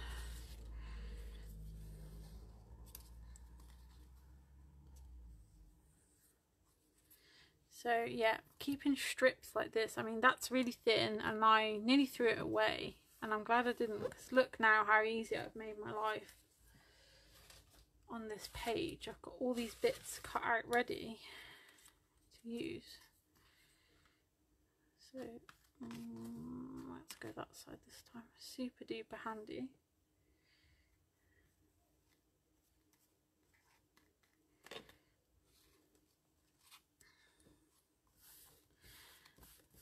So yeah, keeping strips like this, I mean that's really thin and I nearly threw it away and I'm glad I didn't because look now how easy I've made my life on this page. I've got all these bits cut out ready to use. So um, let's go that side this time. Super duper handy.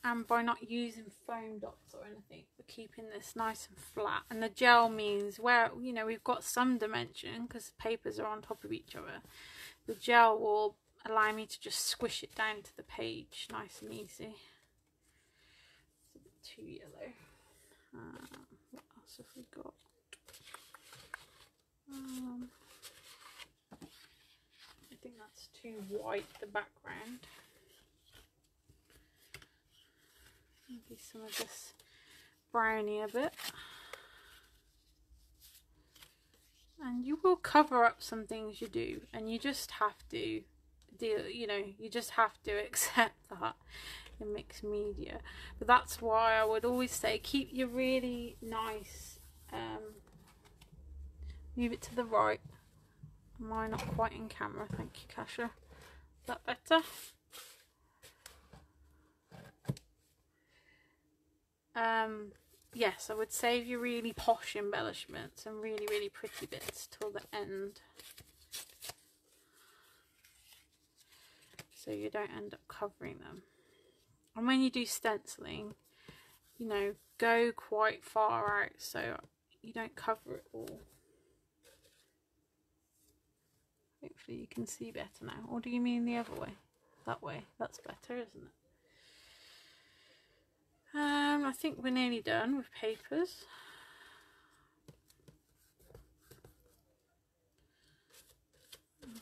And by not using foam dots or anything we're keeping this nice and flat. And the gel means where you know we've got some dimension because the papers are on top of each other. The gel will allow me to just squish it down to the page nice and easy. It's a bit too yellow. Um, what else have we got? Um, I think that's too white the background Maybe some of this brownie a bit. And you will cover up some things you do and you just have to deal, you know, you just have to *laughs* accept that in mixed media. But that's why I would always say keep your really nice, um, move it to the right. I not quite in camera? Thank you, Kasha. Is that better? Um, yes, I would save your really posh embellishments and really, really pretty bits till the end. So you don't end up covering them. And when you do stenciling, you know, go quite far out so you don't cover it all. Hopefully you can see better now. Or do you mean the other way? That way. That's better, isn't it? Um, I think we're nearly done with papers.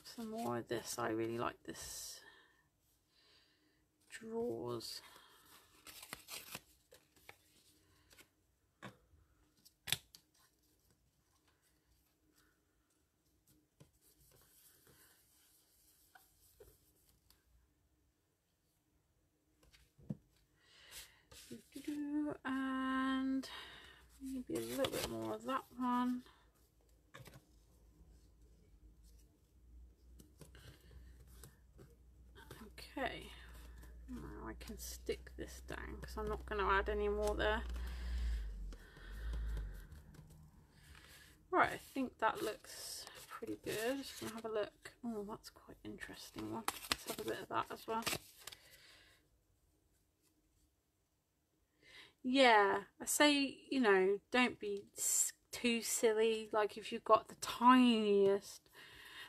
Some more of this. I really like this drawers. And maybe a little bit more of that one. Okay, now I can stick this down because I'm not going to add any more there. Right, I think that looks pretty good. Just gonna have a look. Oh, that's quite interesting one. Let's have a bit of that as well. Yeah i say you know don't be too silly like if you've got the tiniest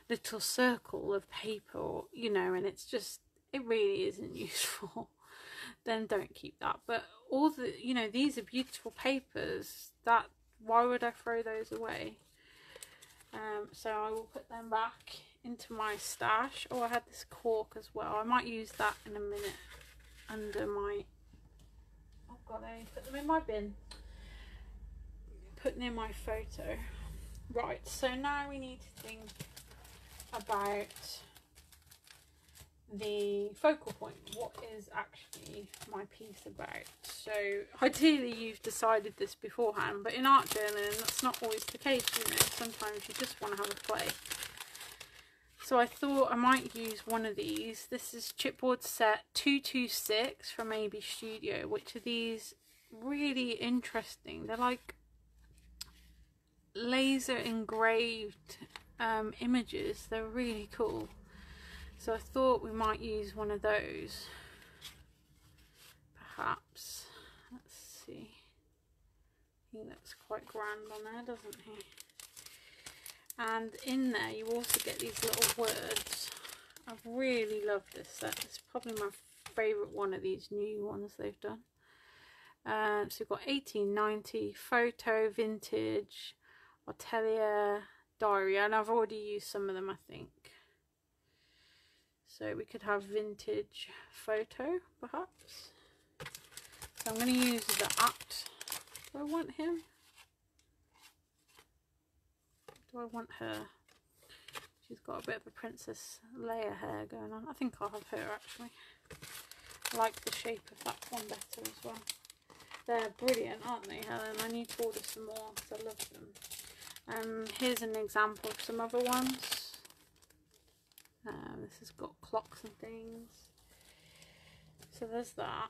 little circle of paper you know and it's just it really isn't *laughs* useful then don't keep that. But all the you know these are beautiful papers that why would i throw those away? Um so i will put them back into my stash. Oh i had this cork as well. I might use that in a minute under my got. Put them in my bin. Put near my photo. Right, so now we need to think about the focal point. What is actually my piece about? So ideally you've decided this beforehand, but in art journaling that's not always the case, you know. Sometimes you just want to have a play. So I thought I might use one of these. This is chipboard set 226 from AB Studio, which are these really interesting. They're like laser engraved um, images. They're really cool. So I thought we might use one of those. Perhaps. Let's see. He looks quite grand on there, doesn't he? And in there you also get these little words. I really love this set. It's probably my favourite one of these new ones they've done. Uh, so we've got 1890 photo vintage atelier diary and I've already used some of them I think. So we could have vintage photo perhaps. So I'm going to use that do I want him do I want her? She's got a bit of a Princess Leia hair going on. I think I'll have her actually. I like the shape of that one better as well. They're brilliant, aren't they, Helen? I need to order some more because I love them. Um, here's an example of some other ones. Um, this has got clocks and things. So there's that.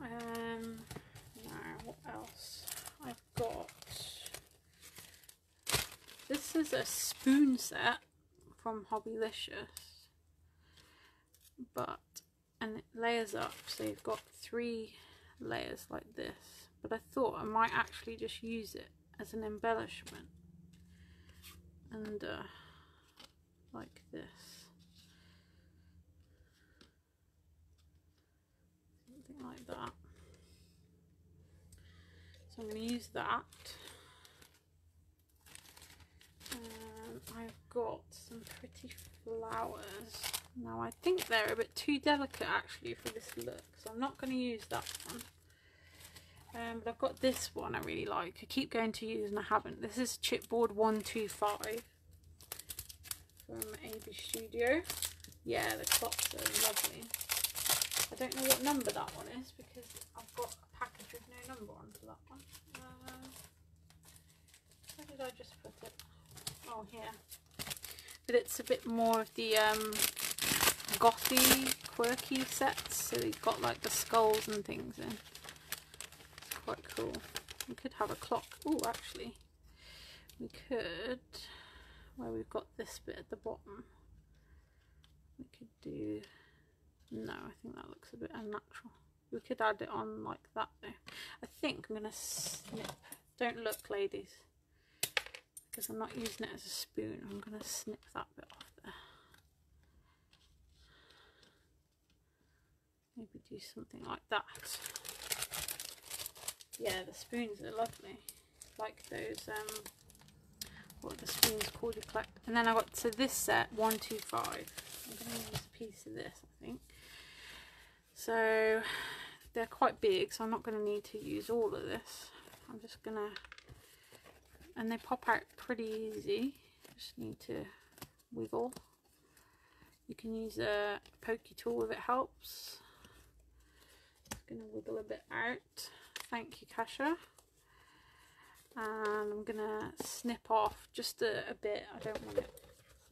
Um, now, what else? I've got this is a spoon set from Hobbylicious, but and it layers up, so you've got three layers like this. But I thought I might actually just use it as an embellishment, and uh, like this. Something like that. So I'm going to use that. Um, I've got some pretty flowers. Now I think they're a bit too delicate actually for this look, so I'm not going to use that one. Um, but I've got this one I really like. I keep going to use and I haven't. This is Chipboard 125 from AB Studio. Yeah, the clocks are lovely. I don't know what number that one is because I've got a package with no number on for that one. Uh, where did I just put it? Oh here. But it's a bit more of the um, gothy quirky sets. So you've got like the skulls and things in. It's quite cool. We could have a clock. Oh actually. We could where we've got this bit at the bottom we could do no I think that looks a bit unnatural. We could add it on like that though. I think I'm going to snip. Don't look, ladies. Because I'm not using it as a spoon. I'm going to snip that bit off there. Maybe do something like that. Yeah, the spoons are lovely. Like those, um, what the spoons called you collect. And then I got to this set, 125. I'm going to use a piece of this, I think. So they're quite big, so I'm not going to need to use all of this. I'm just going to, and they pop out pretty easy. Just need to wiggle. You can use a pokey tool if it helps. Just to wiggle a bit out. Thank you, Kasha. And I'm to snip off just a, a bit. I don't want it,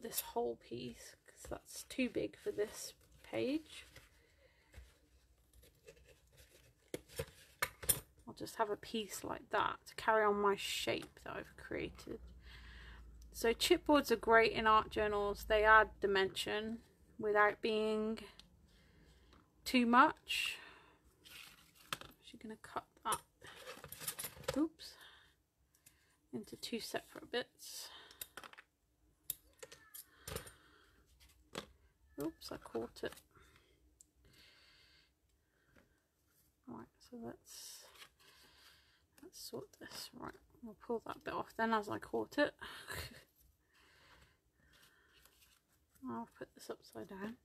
this whole piece because that's too big for this page. Just have a piece like that to carry on my shape that I've created. So chipboards are great in art journals. They add dimension without being too much. You're going to cut that oops, into two separate bits. Oops, I caught it. Right, so let's sort this. Right, we'll pull that bit off then as I caught it. *laughs* I'll put this upside down.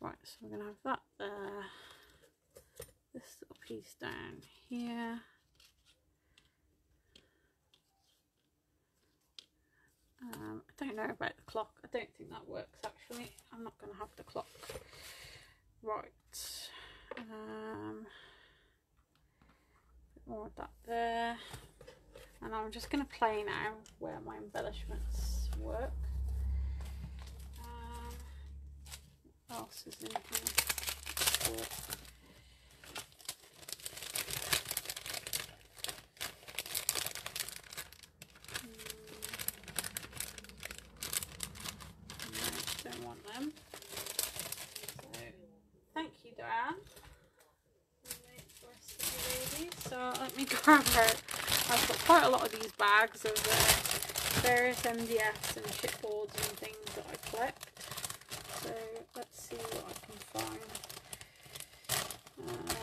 Right, so we're to have that there. This little piece down here. Um, I don't know about the clock. I don't think that works actually. I'm not to have the clock. Right. Um, more of that there. And I'm just going to play now where my embellishments work. Um, what else is in here hmm. don't want them so thank you Diane her. I've got quite a lot of these bags of uh, various MDFs and chipboards and things that I collect. So let's see what I can find. Uh,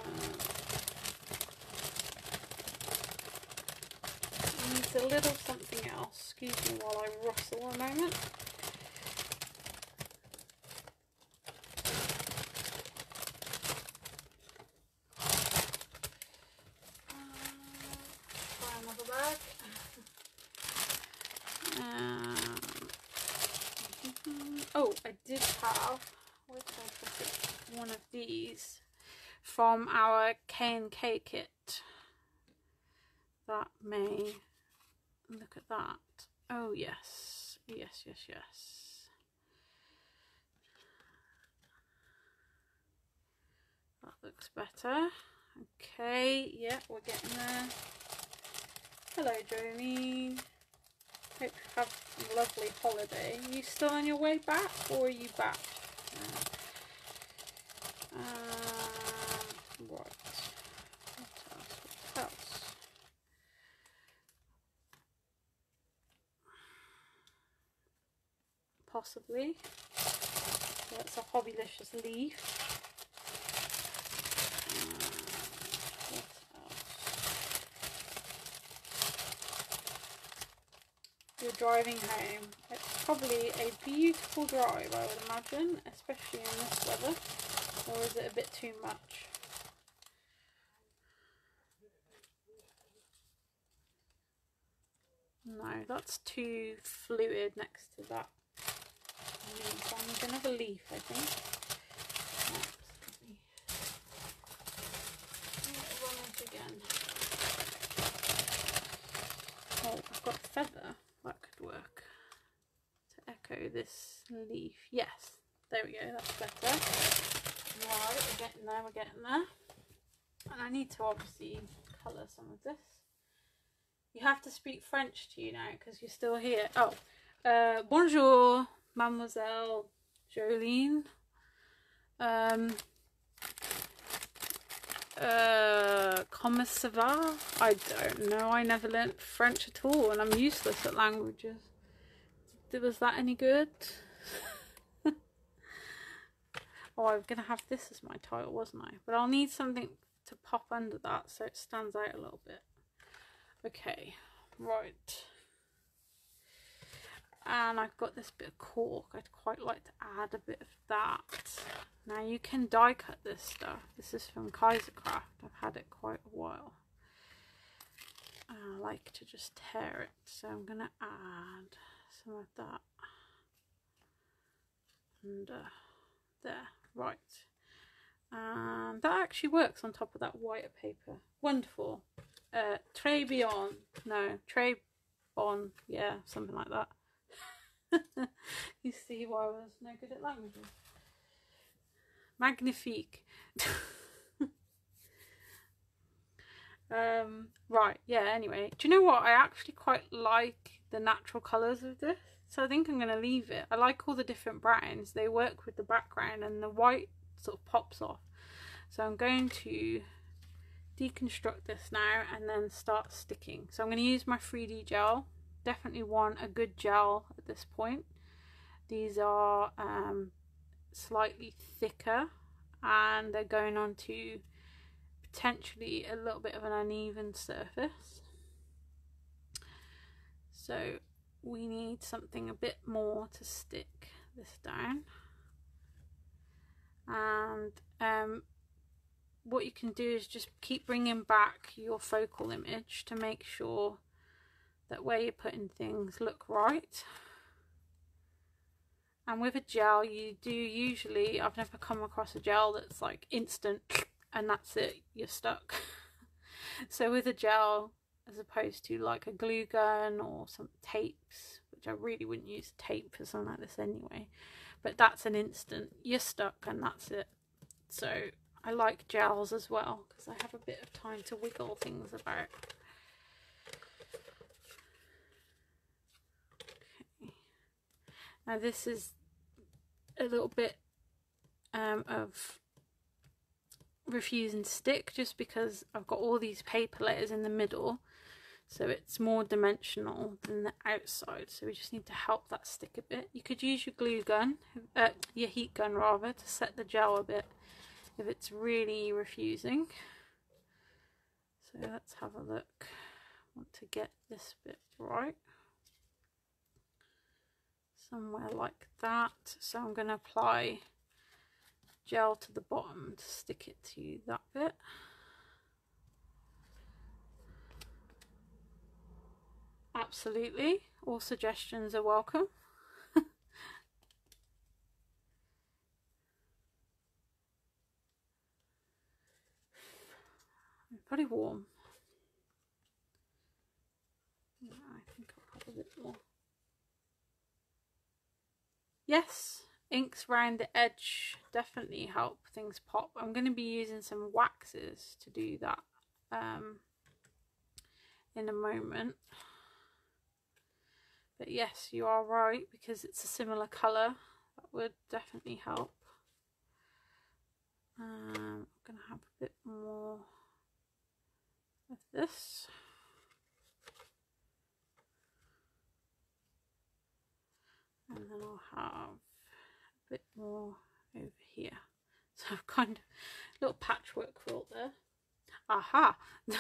needs a little something else. Excuse me while I rustle a moment. From our K&K kit. That may, look at that. Oh yes, yes, yes, yes. That looks better. Okay, yeah, we're getting there. Hello Jolene. Lovely holiday. Are you still on your way back or are you back? Uh, what? What else? What else? Possibly. That's a Hobbylicious leaf. you're driving home. It's probably a beautiful drive, I would imagine, especially in this weather. Or is it a bit too much? No, that's too fluid next to that leaf. I'm a leaf, I think. again. Oh, I've got feather. That could work. To echo this leaf. Yes, there we go, that's better. Right, we're getting there, we're getting there. And I need to obviously colour some of this. You have to speak French to you now because you're still here. Oh, uh, bonjour, mademoiselle Jolene. Um, Uh, comment ça va? I don't know. I never learnt French at all, and I'm useless at languages. Was that any good? *laughs* oh, I'm gonna have this as my title, wasn't I? But I'll need something to pop under that so it stands out a little bit. Okay, right. And I've got this bit of cork. I'd quite like to add a bit of that. Now you can die cut this stuff. This is from Kaisercraft. I've had it quite a while. I like to just tear it. So I'm going to add some of that under there. Right. And that actually works on top of that white paper. Wonderful. Uh, Très bien. No, Très bon. Yeah, something like that. *laughs* you see why I was no good at languages. Magnifique. *laughs* um, right, yeah, anyway. Do you know what? I actually quite like the natural colours of this. So I think I'm going to leave it. I like all the different browns. They work with the background and the white sort of pops off. So I'm going to deconstruct this now and then start sticking. So I'm going to use my 3D gel definitely want a good gel at this point. These are um, slightly thicker and they're going on to potentially a little bit of an uneven surface. So we need something a bit more to stick this down. And um, what you can do is just keep bringing back your focal image to make sure that where you're putting things look right. And with a gel, you do usually, I've never come across a gel that's like instant and that's it, you're stuck. *laughs* so with a gel, as opposed to like a glue gun or some tapes, which I really wouldn't use tape for something like this anyway, but that's an instant, you're stuck and that's it. So I like gels as well because I have a bit of time to wiggle things about. Now this is a little bit um, of refusing to stick just because I've got all these paper letters in the middle so it's more dimensional than the outside so we just need to help that stick a bit. You could use your glue gun, uh, your heat gun rather, to set the gel a bit if it's really refusing. So let's have a look. I want to get this bit right somewhere like that. So I'm going to apply gel to the bottom to stick it to that bit. Absolutely, all suggestions are welcome. *laughs* pretty warm. I think I'll a bit more. Yes, inks around the edge definitely help things pop. I'm going to be using some waxes to do that um, in a moment. But yes, you are right because it's a similar colour. That would definitely help. Um, I'm going to have a bit more of this. and then I'll have a bit more over here *laughs* so I've kind of a little patchwork quilt there aha *laughs*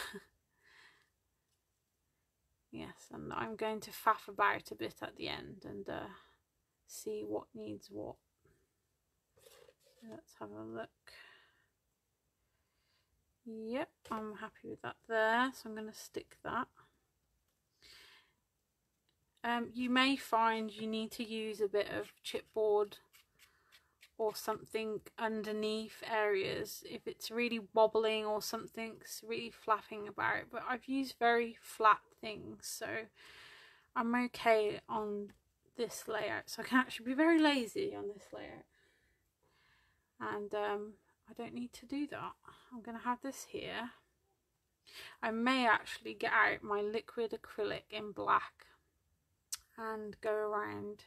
yes and I'm going to faff about a bit at the end and uh, see what needs what. Let's have a look. Yep I'm happy with that there so I'm going to stick that. Um, you may find you need to use a bit of chipboard or something underneath areas if it's really wobbling or something's really flapping about it. but I've used very flat things so I'm okay on this layout so I can actually be very lazy on this layout and um, I don't need to do that I'm going to have this here I may actually get out my liquid acrylic in black and go around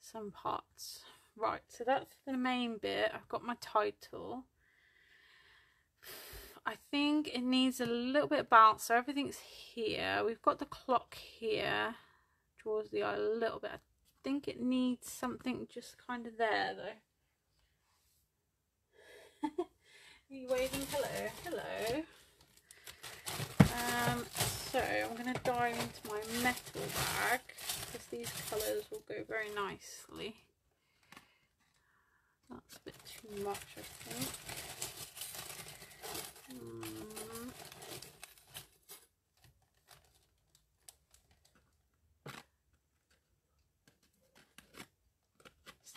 some parts. Right, so that's the main bit. I've got my title. I think it needs a little bit of bounce. So everything's here. We've got the clock here. Draws the eye a little bit. I think it needs something just kind of there though. *laughs* Are you waving hello? Hello. Um, so I'm going to dive into my metal bag because these colours will go very nicely. That's a bit too much, I think. Hmm.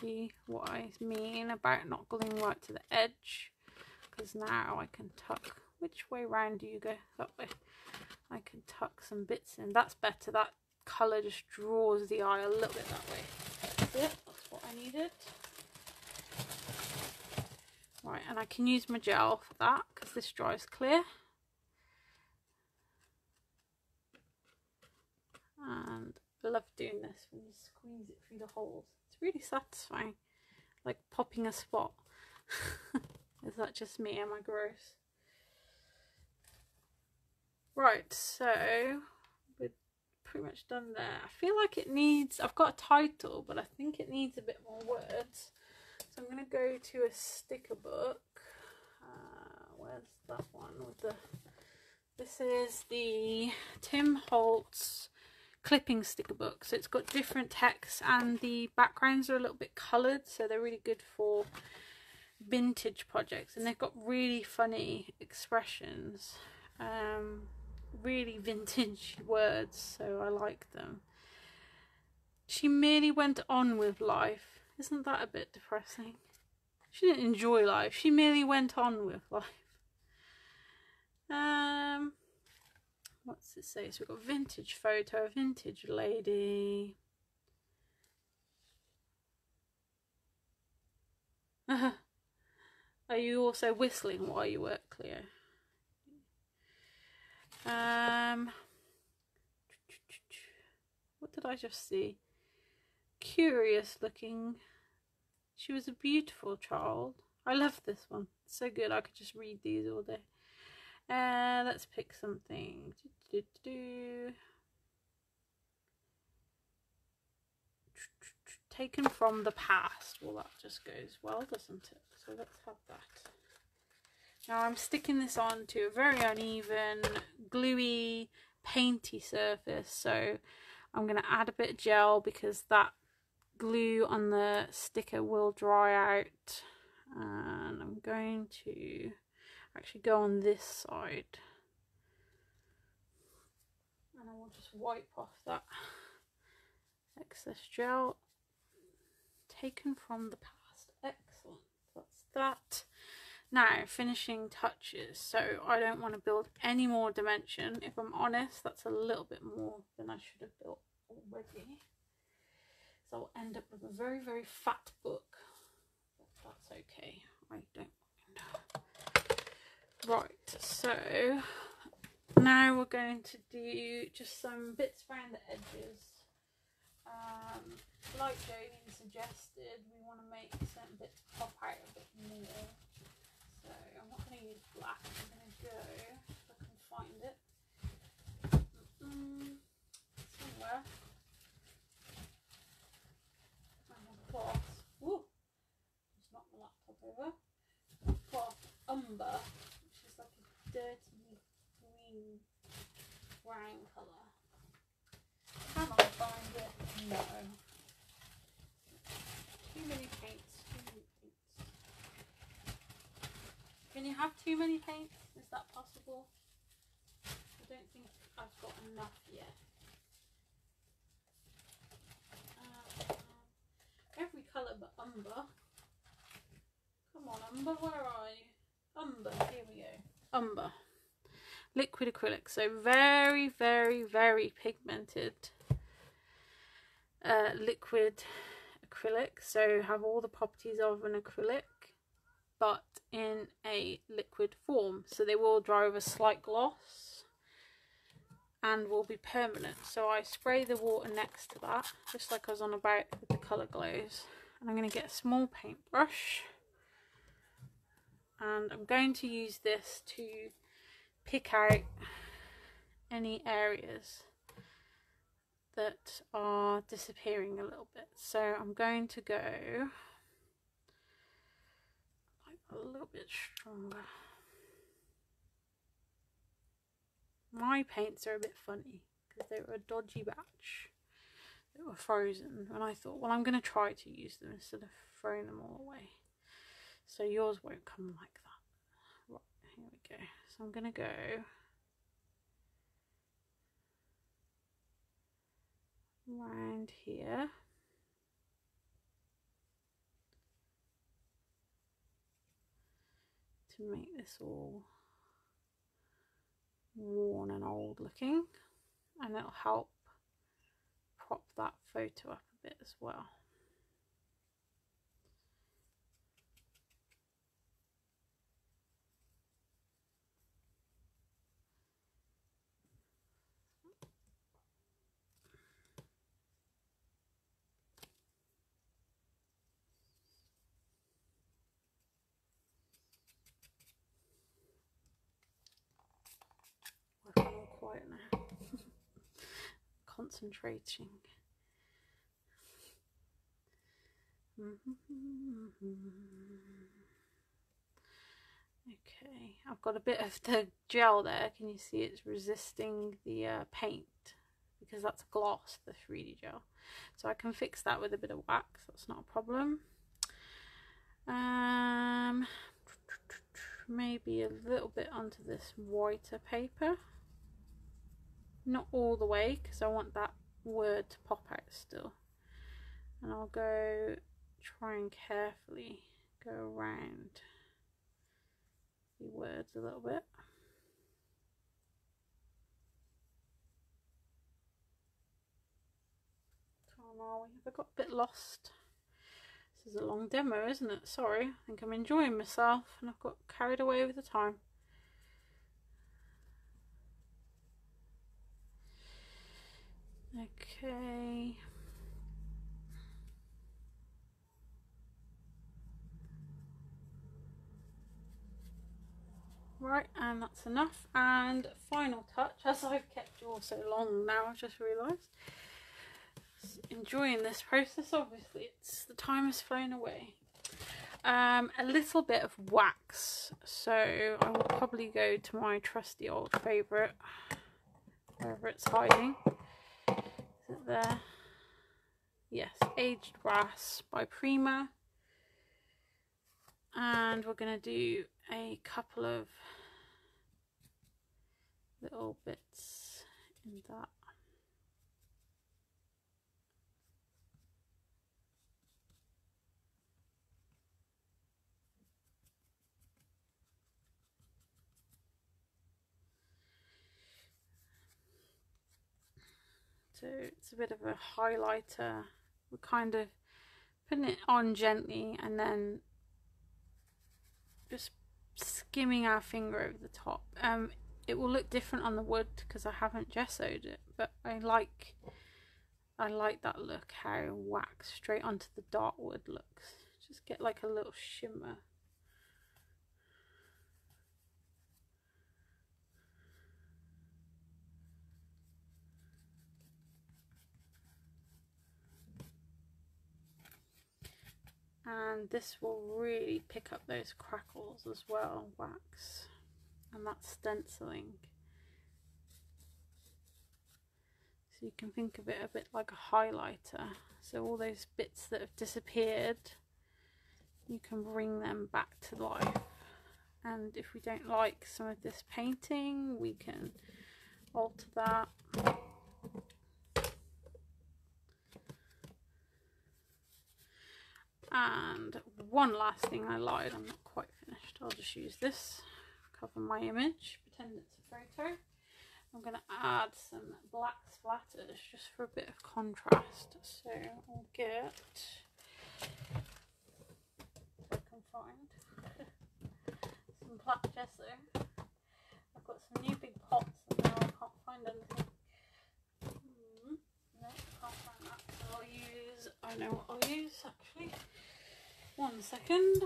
See what I mean about not going right to the edge? Because now I can tuck which way round do you go? That way. I can tuck some bits in. That's better. That colour just draws the eye a little bit that way. That's it that's what I needed right and I can use my gel for that because this dries clear. And I love doing this when you squeeze it through the holes. It's really satisfying like popping a spot. *laughs* Is that just me? Am I gross? Right so we're pretty much done there. I feel like it needs I've got a title but I think it needs a bit more words I'm going to go to a sticker book. Uh, where's that one with the... This is the Tim Holtz clipping sticker book. So it's got different text and the backgrounds are a little bit coloured. So they're really good for vintage projects. And they've got really funny expressions. Um, really vintage words. So I like them. She merely went on with life isn't that a bit depressing? She didn't enjoy life. She merely went on with life. Um, what's it say? So we've got vintage photo, vintage lady. *laughs* Are you also whistling while you work, Cleo? Um, *tsk* what did I just see? Curious looking she was a beautiful child. I love this one. It's so good. I could just read these all day. Uh, let's pick something. Do, do, do, Taken from the past. Well, that just goes well, doesn't it? So let's have that. Now I'm sticking this on to a very uneven, gluey, painty surface. So I'm going to add a bit of gel because that glue on the sticker will dry out. And I'm going to actually go on this side. And I will just wipe off that excess gel taken from the past. Excellent. That's that. Now finishing touches. So I don't want to build any more dimension. If I'm honest that's a little bit more than I should have built already so I'll end up with a very, very fat book. But that's okay. I don't mind. Right, so now we're going to do just some bits around the edges. Um, like Jodie suggested, we want to make certain bits pop out a bit more. So I'm not going to use black. I'm going to go, if I can find it, mm -mm, somewhere. cloth. Woo! Just knock the laptop over. Cloth umber, which is like a dirty green brown colour. Can I find it? No. Too many paints. Too many paints. Can you have too many paints? Is that possible? I don't think I've got enough yet. Uh, every colour but umber. Come on, umber, where are you? Umber, here we go. Umber. Liquid acrylic, so very, very, very pigmented uh, liquid acrylic. So have all the properties of an acrylic, but in a liquid form. So they will dry with a slight gloss and will be permanent. So I spray the water next to that, just like I was on about with the colour glows. And I'm going to get a small paintbrush and I'm going to use this to pick out any areas that are disappearing a little bit. So I'm going to go like a little bit stronger. My paints are a bit funny because they were a dodgy batch that were frozen and I thought well I'm going to try to use them instead of throwing them all away. So yours won't come like that. Right, here we go. So I'm going to go around here. To make this all worn and old looking and it'll help prop that photo up a bit as well. quiet now. Concentrating. Okay, I've got a bit of the gel there. Can you see it's resisting the uh, paint? Because that's gloss, the 3D gel. So I can fix that with a bit of wax. That's not a problem. Um, maybe a little bit onto this whiter paper not all the way because I want that word to pop out still and I'll go try and carefully go around the words a little bit Oh, I got a bit lost. This is a long demo, isn't it? Sorry, I think I'm enjoying myself and I've got carried away with the time. Okay. Right, and that's enough. And final touch, as I've kept you all so long now, I've just realised. Enjoying this process, obviously, it's the time has flown away. Um, a little bit of wax, so I will probably go to my trusty old favourite, wherever it's hiding there? Yes, Aged Brass by Prima. And we're going to do a couple of little bits in that. So it's a bit of a highlighter. We're kind of putting it on gently and then just skimming our finger over the top. Um, it will look different on the wood because I haven't gessoed it, but I like I like that look how wax straight onto the dark wood looks. Just get like a little shimmer. And this will really pick up those crackles as well wax. And that's stenciling. So you can think of it a bit like a highlighter. So all those bits that have disappeared you can bring them back to life. And if we don't like some of this painting we can alter that And one last thing I lied, I'm not quite finished. I'll just use this, cover my image, pretend it's a photo. I'm going to add some black splatters just for a bit of contrast. So I'll get, if I can find, *laughs* some black gesso. I've got some new big pots and now I can't find anything. Mm, no, I can't find that. So I'll use, I know what I'll use actually. One second.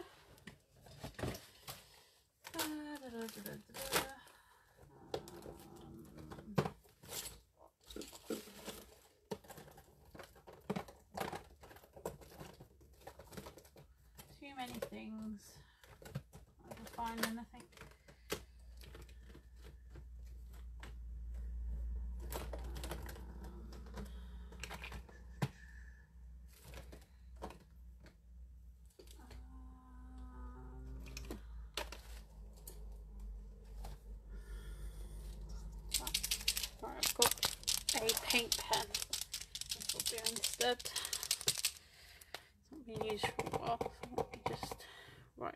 too many things. I can find anything. Right, I've got a paint pen. This will do instead. It's not been used for a while, so let me just right.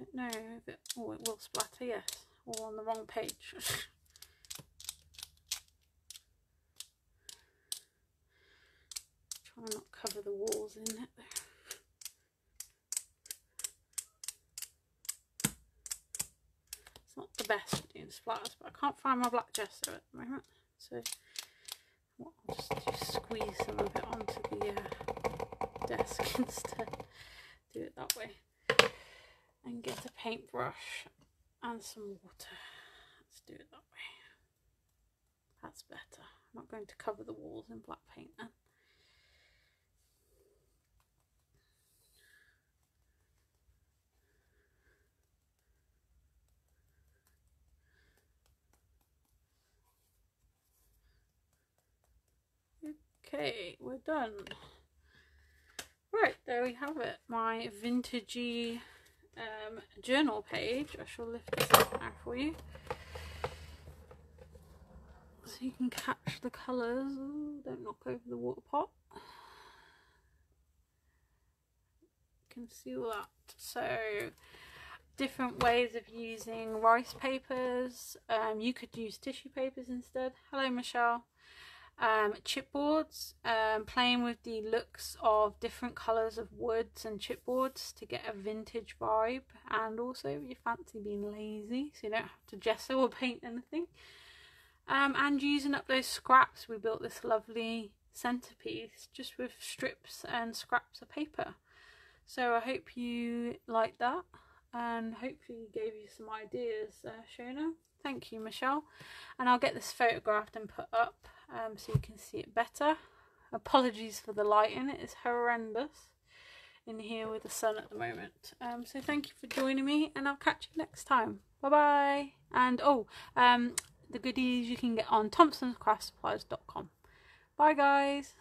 I don't know if it oh it will splatter, yes. Or on the wrong page. *laughs* Try not cover the walls in it there. It's not the best for doing splatters, but I can't find my black gesso at the moment. So well, I'll just, just squeeze some of it onto the uh, desk *laughs* instead. Do it that way. And get a paintbrush and some water. Let's do it that way. That's better. I'm not going to cover the walls in black paint then. Okay, we're done. Right, there we have it. My vintagey um, journal page. I shall lift this up now for you. So you can catch the colours. Ooh, don't knock over the water pot. Conceal that. So different ways of using rice papers. Um, you could use tissue papers instead. Hello Michelle um, chipboards, um, playing with the looks of different colours of woods and chipboards to get a vintage vibe and also you fancy being lazy so you don't have to gesso or paint anything. Um, and using up those scraps we built this lovely centerpiece just with strips and scraps of paper. So I hope you liked that and hopefully gave you some ideas uh, Shona. Thank you Michelle. And I'll get this photographed and put up um, so you can see it better. Apologies for the lighting, it is horrendous in here with the sun at the moment. Um, so thank you for joining me and I'll catch you next time. Bye bye. And oh, um, the goodies you can get on thompsonscraftsupplies.com. Bye guys.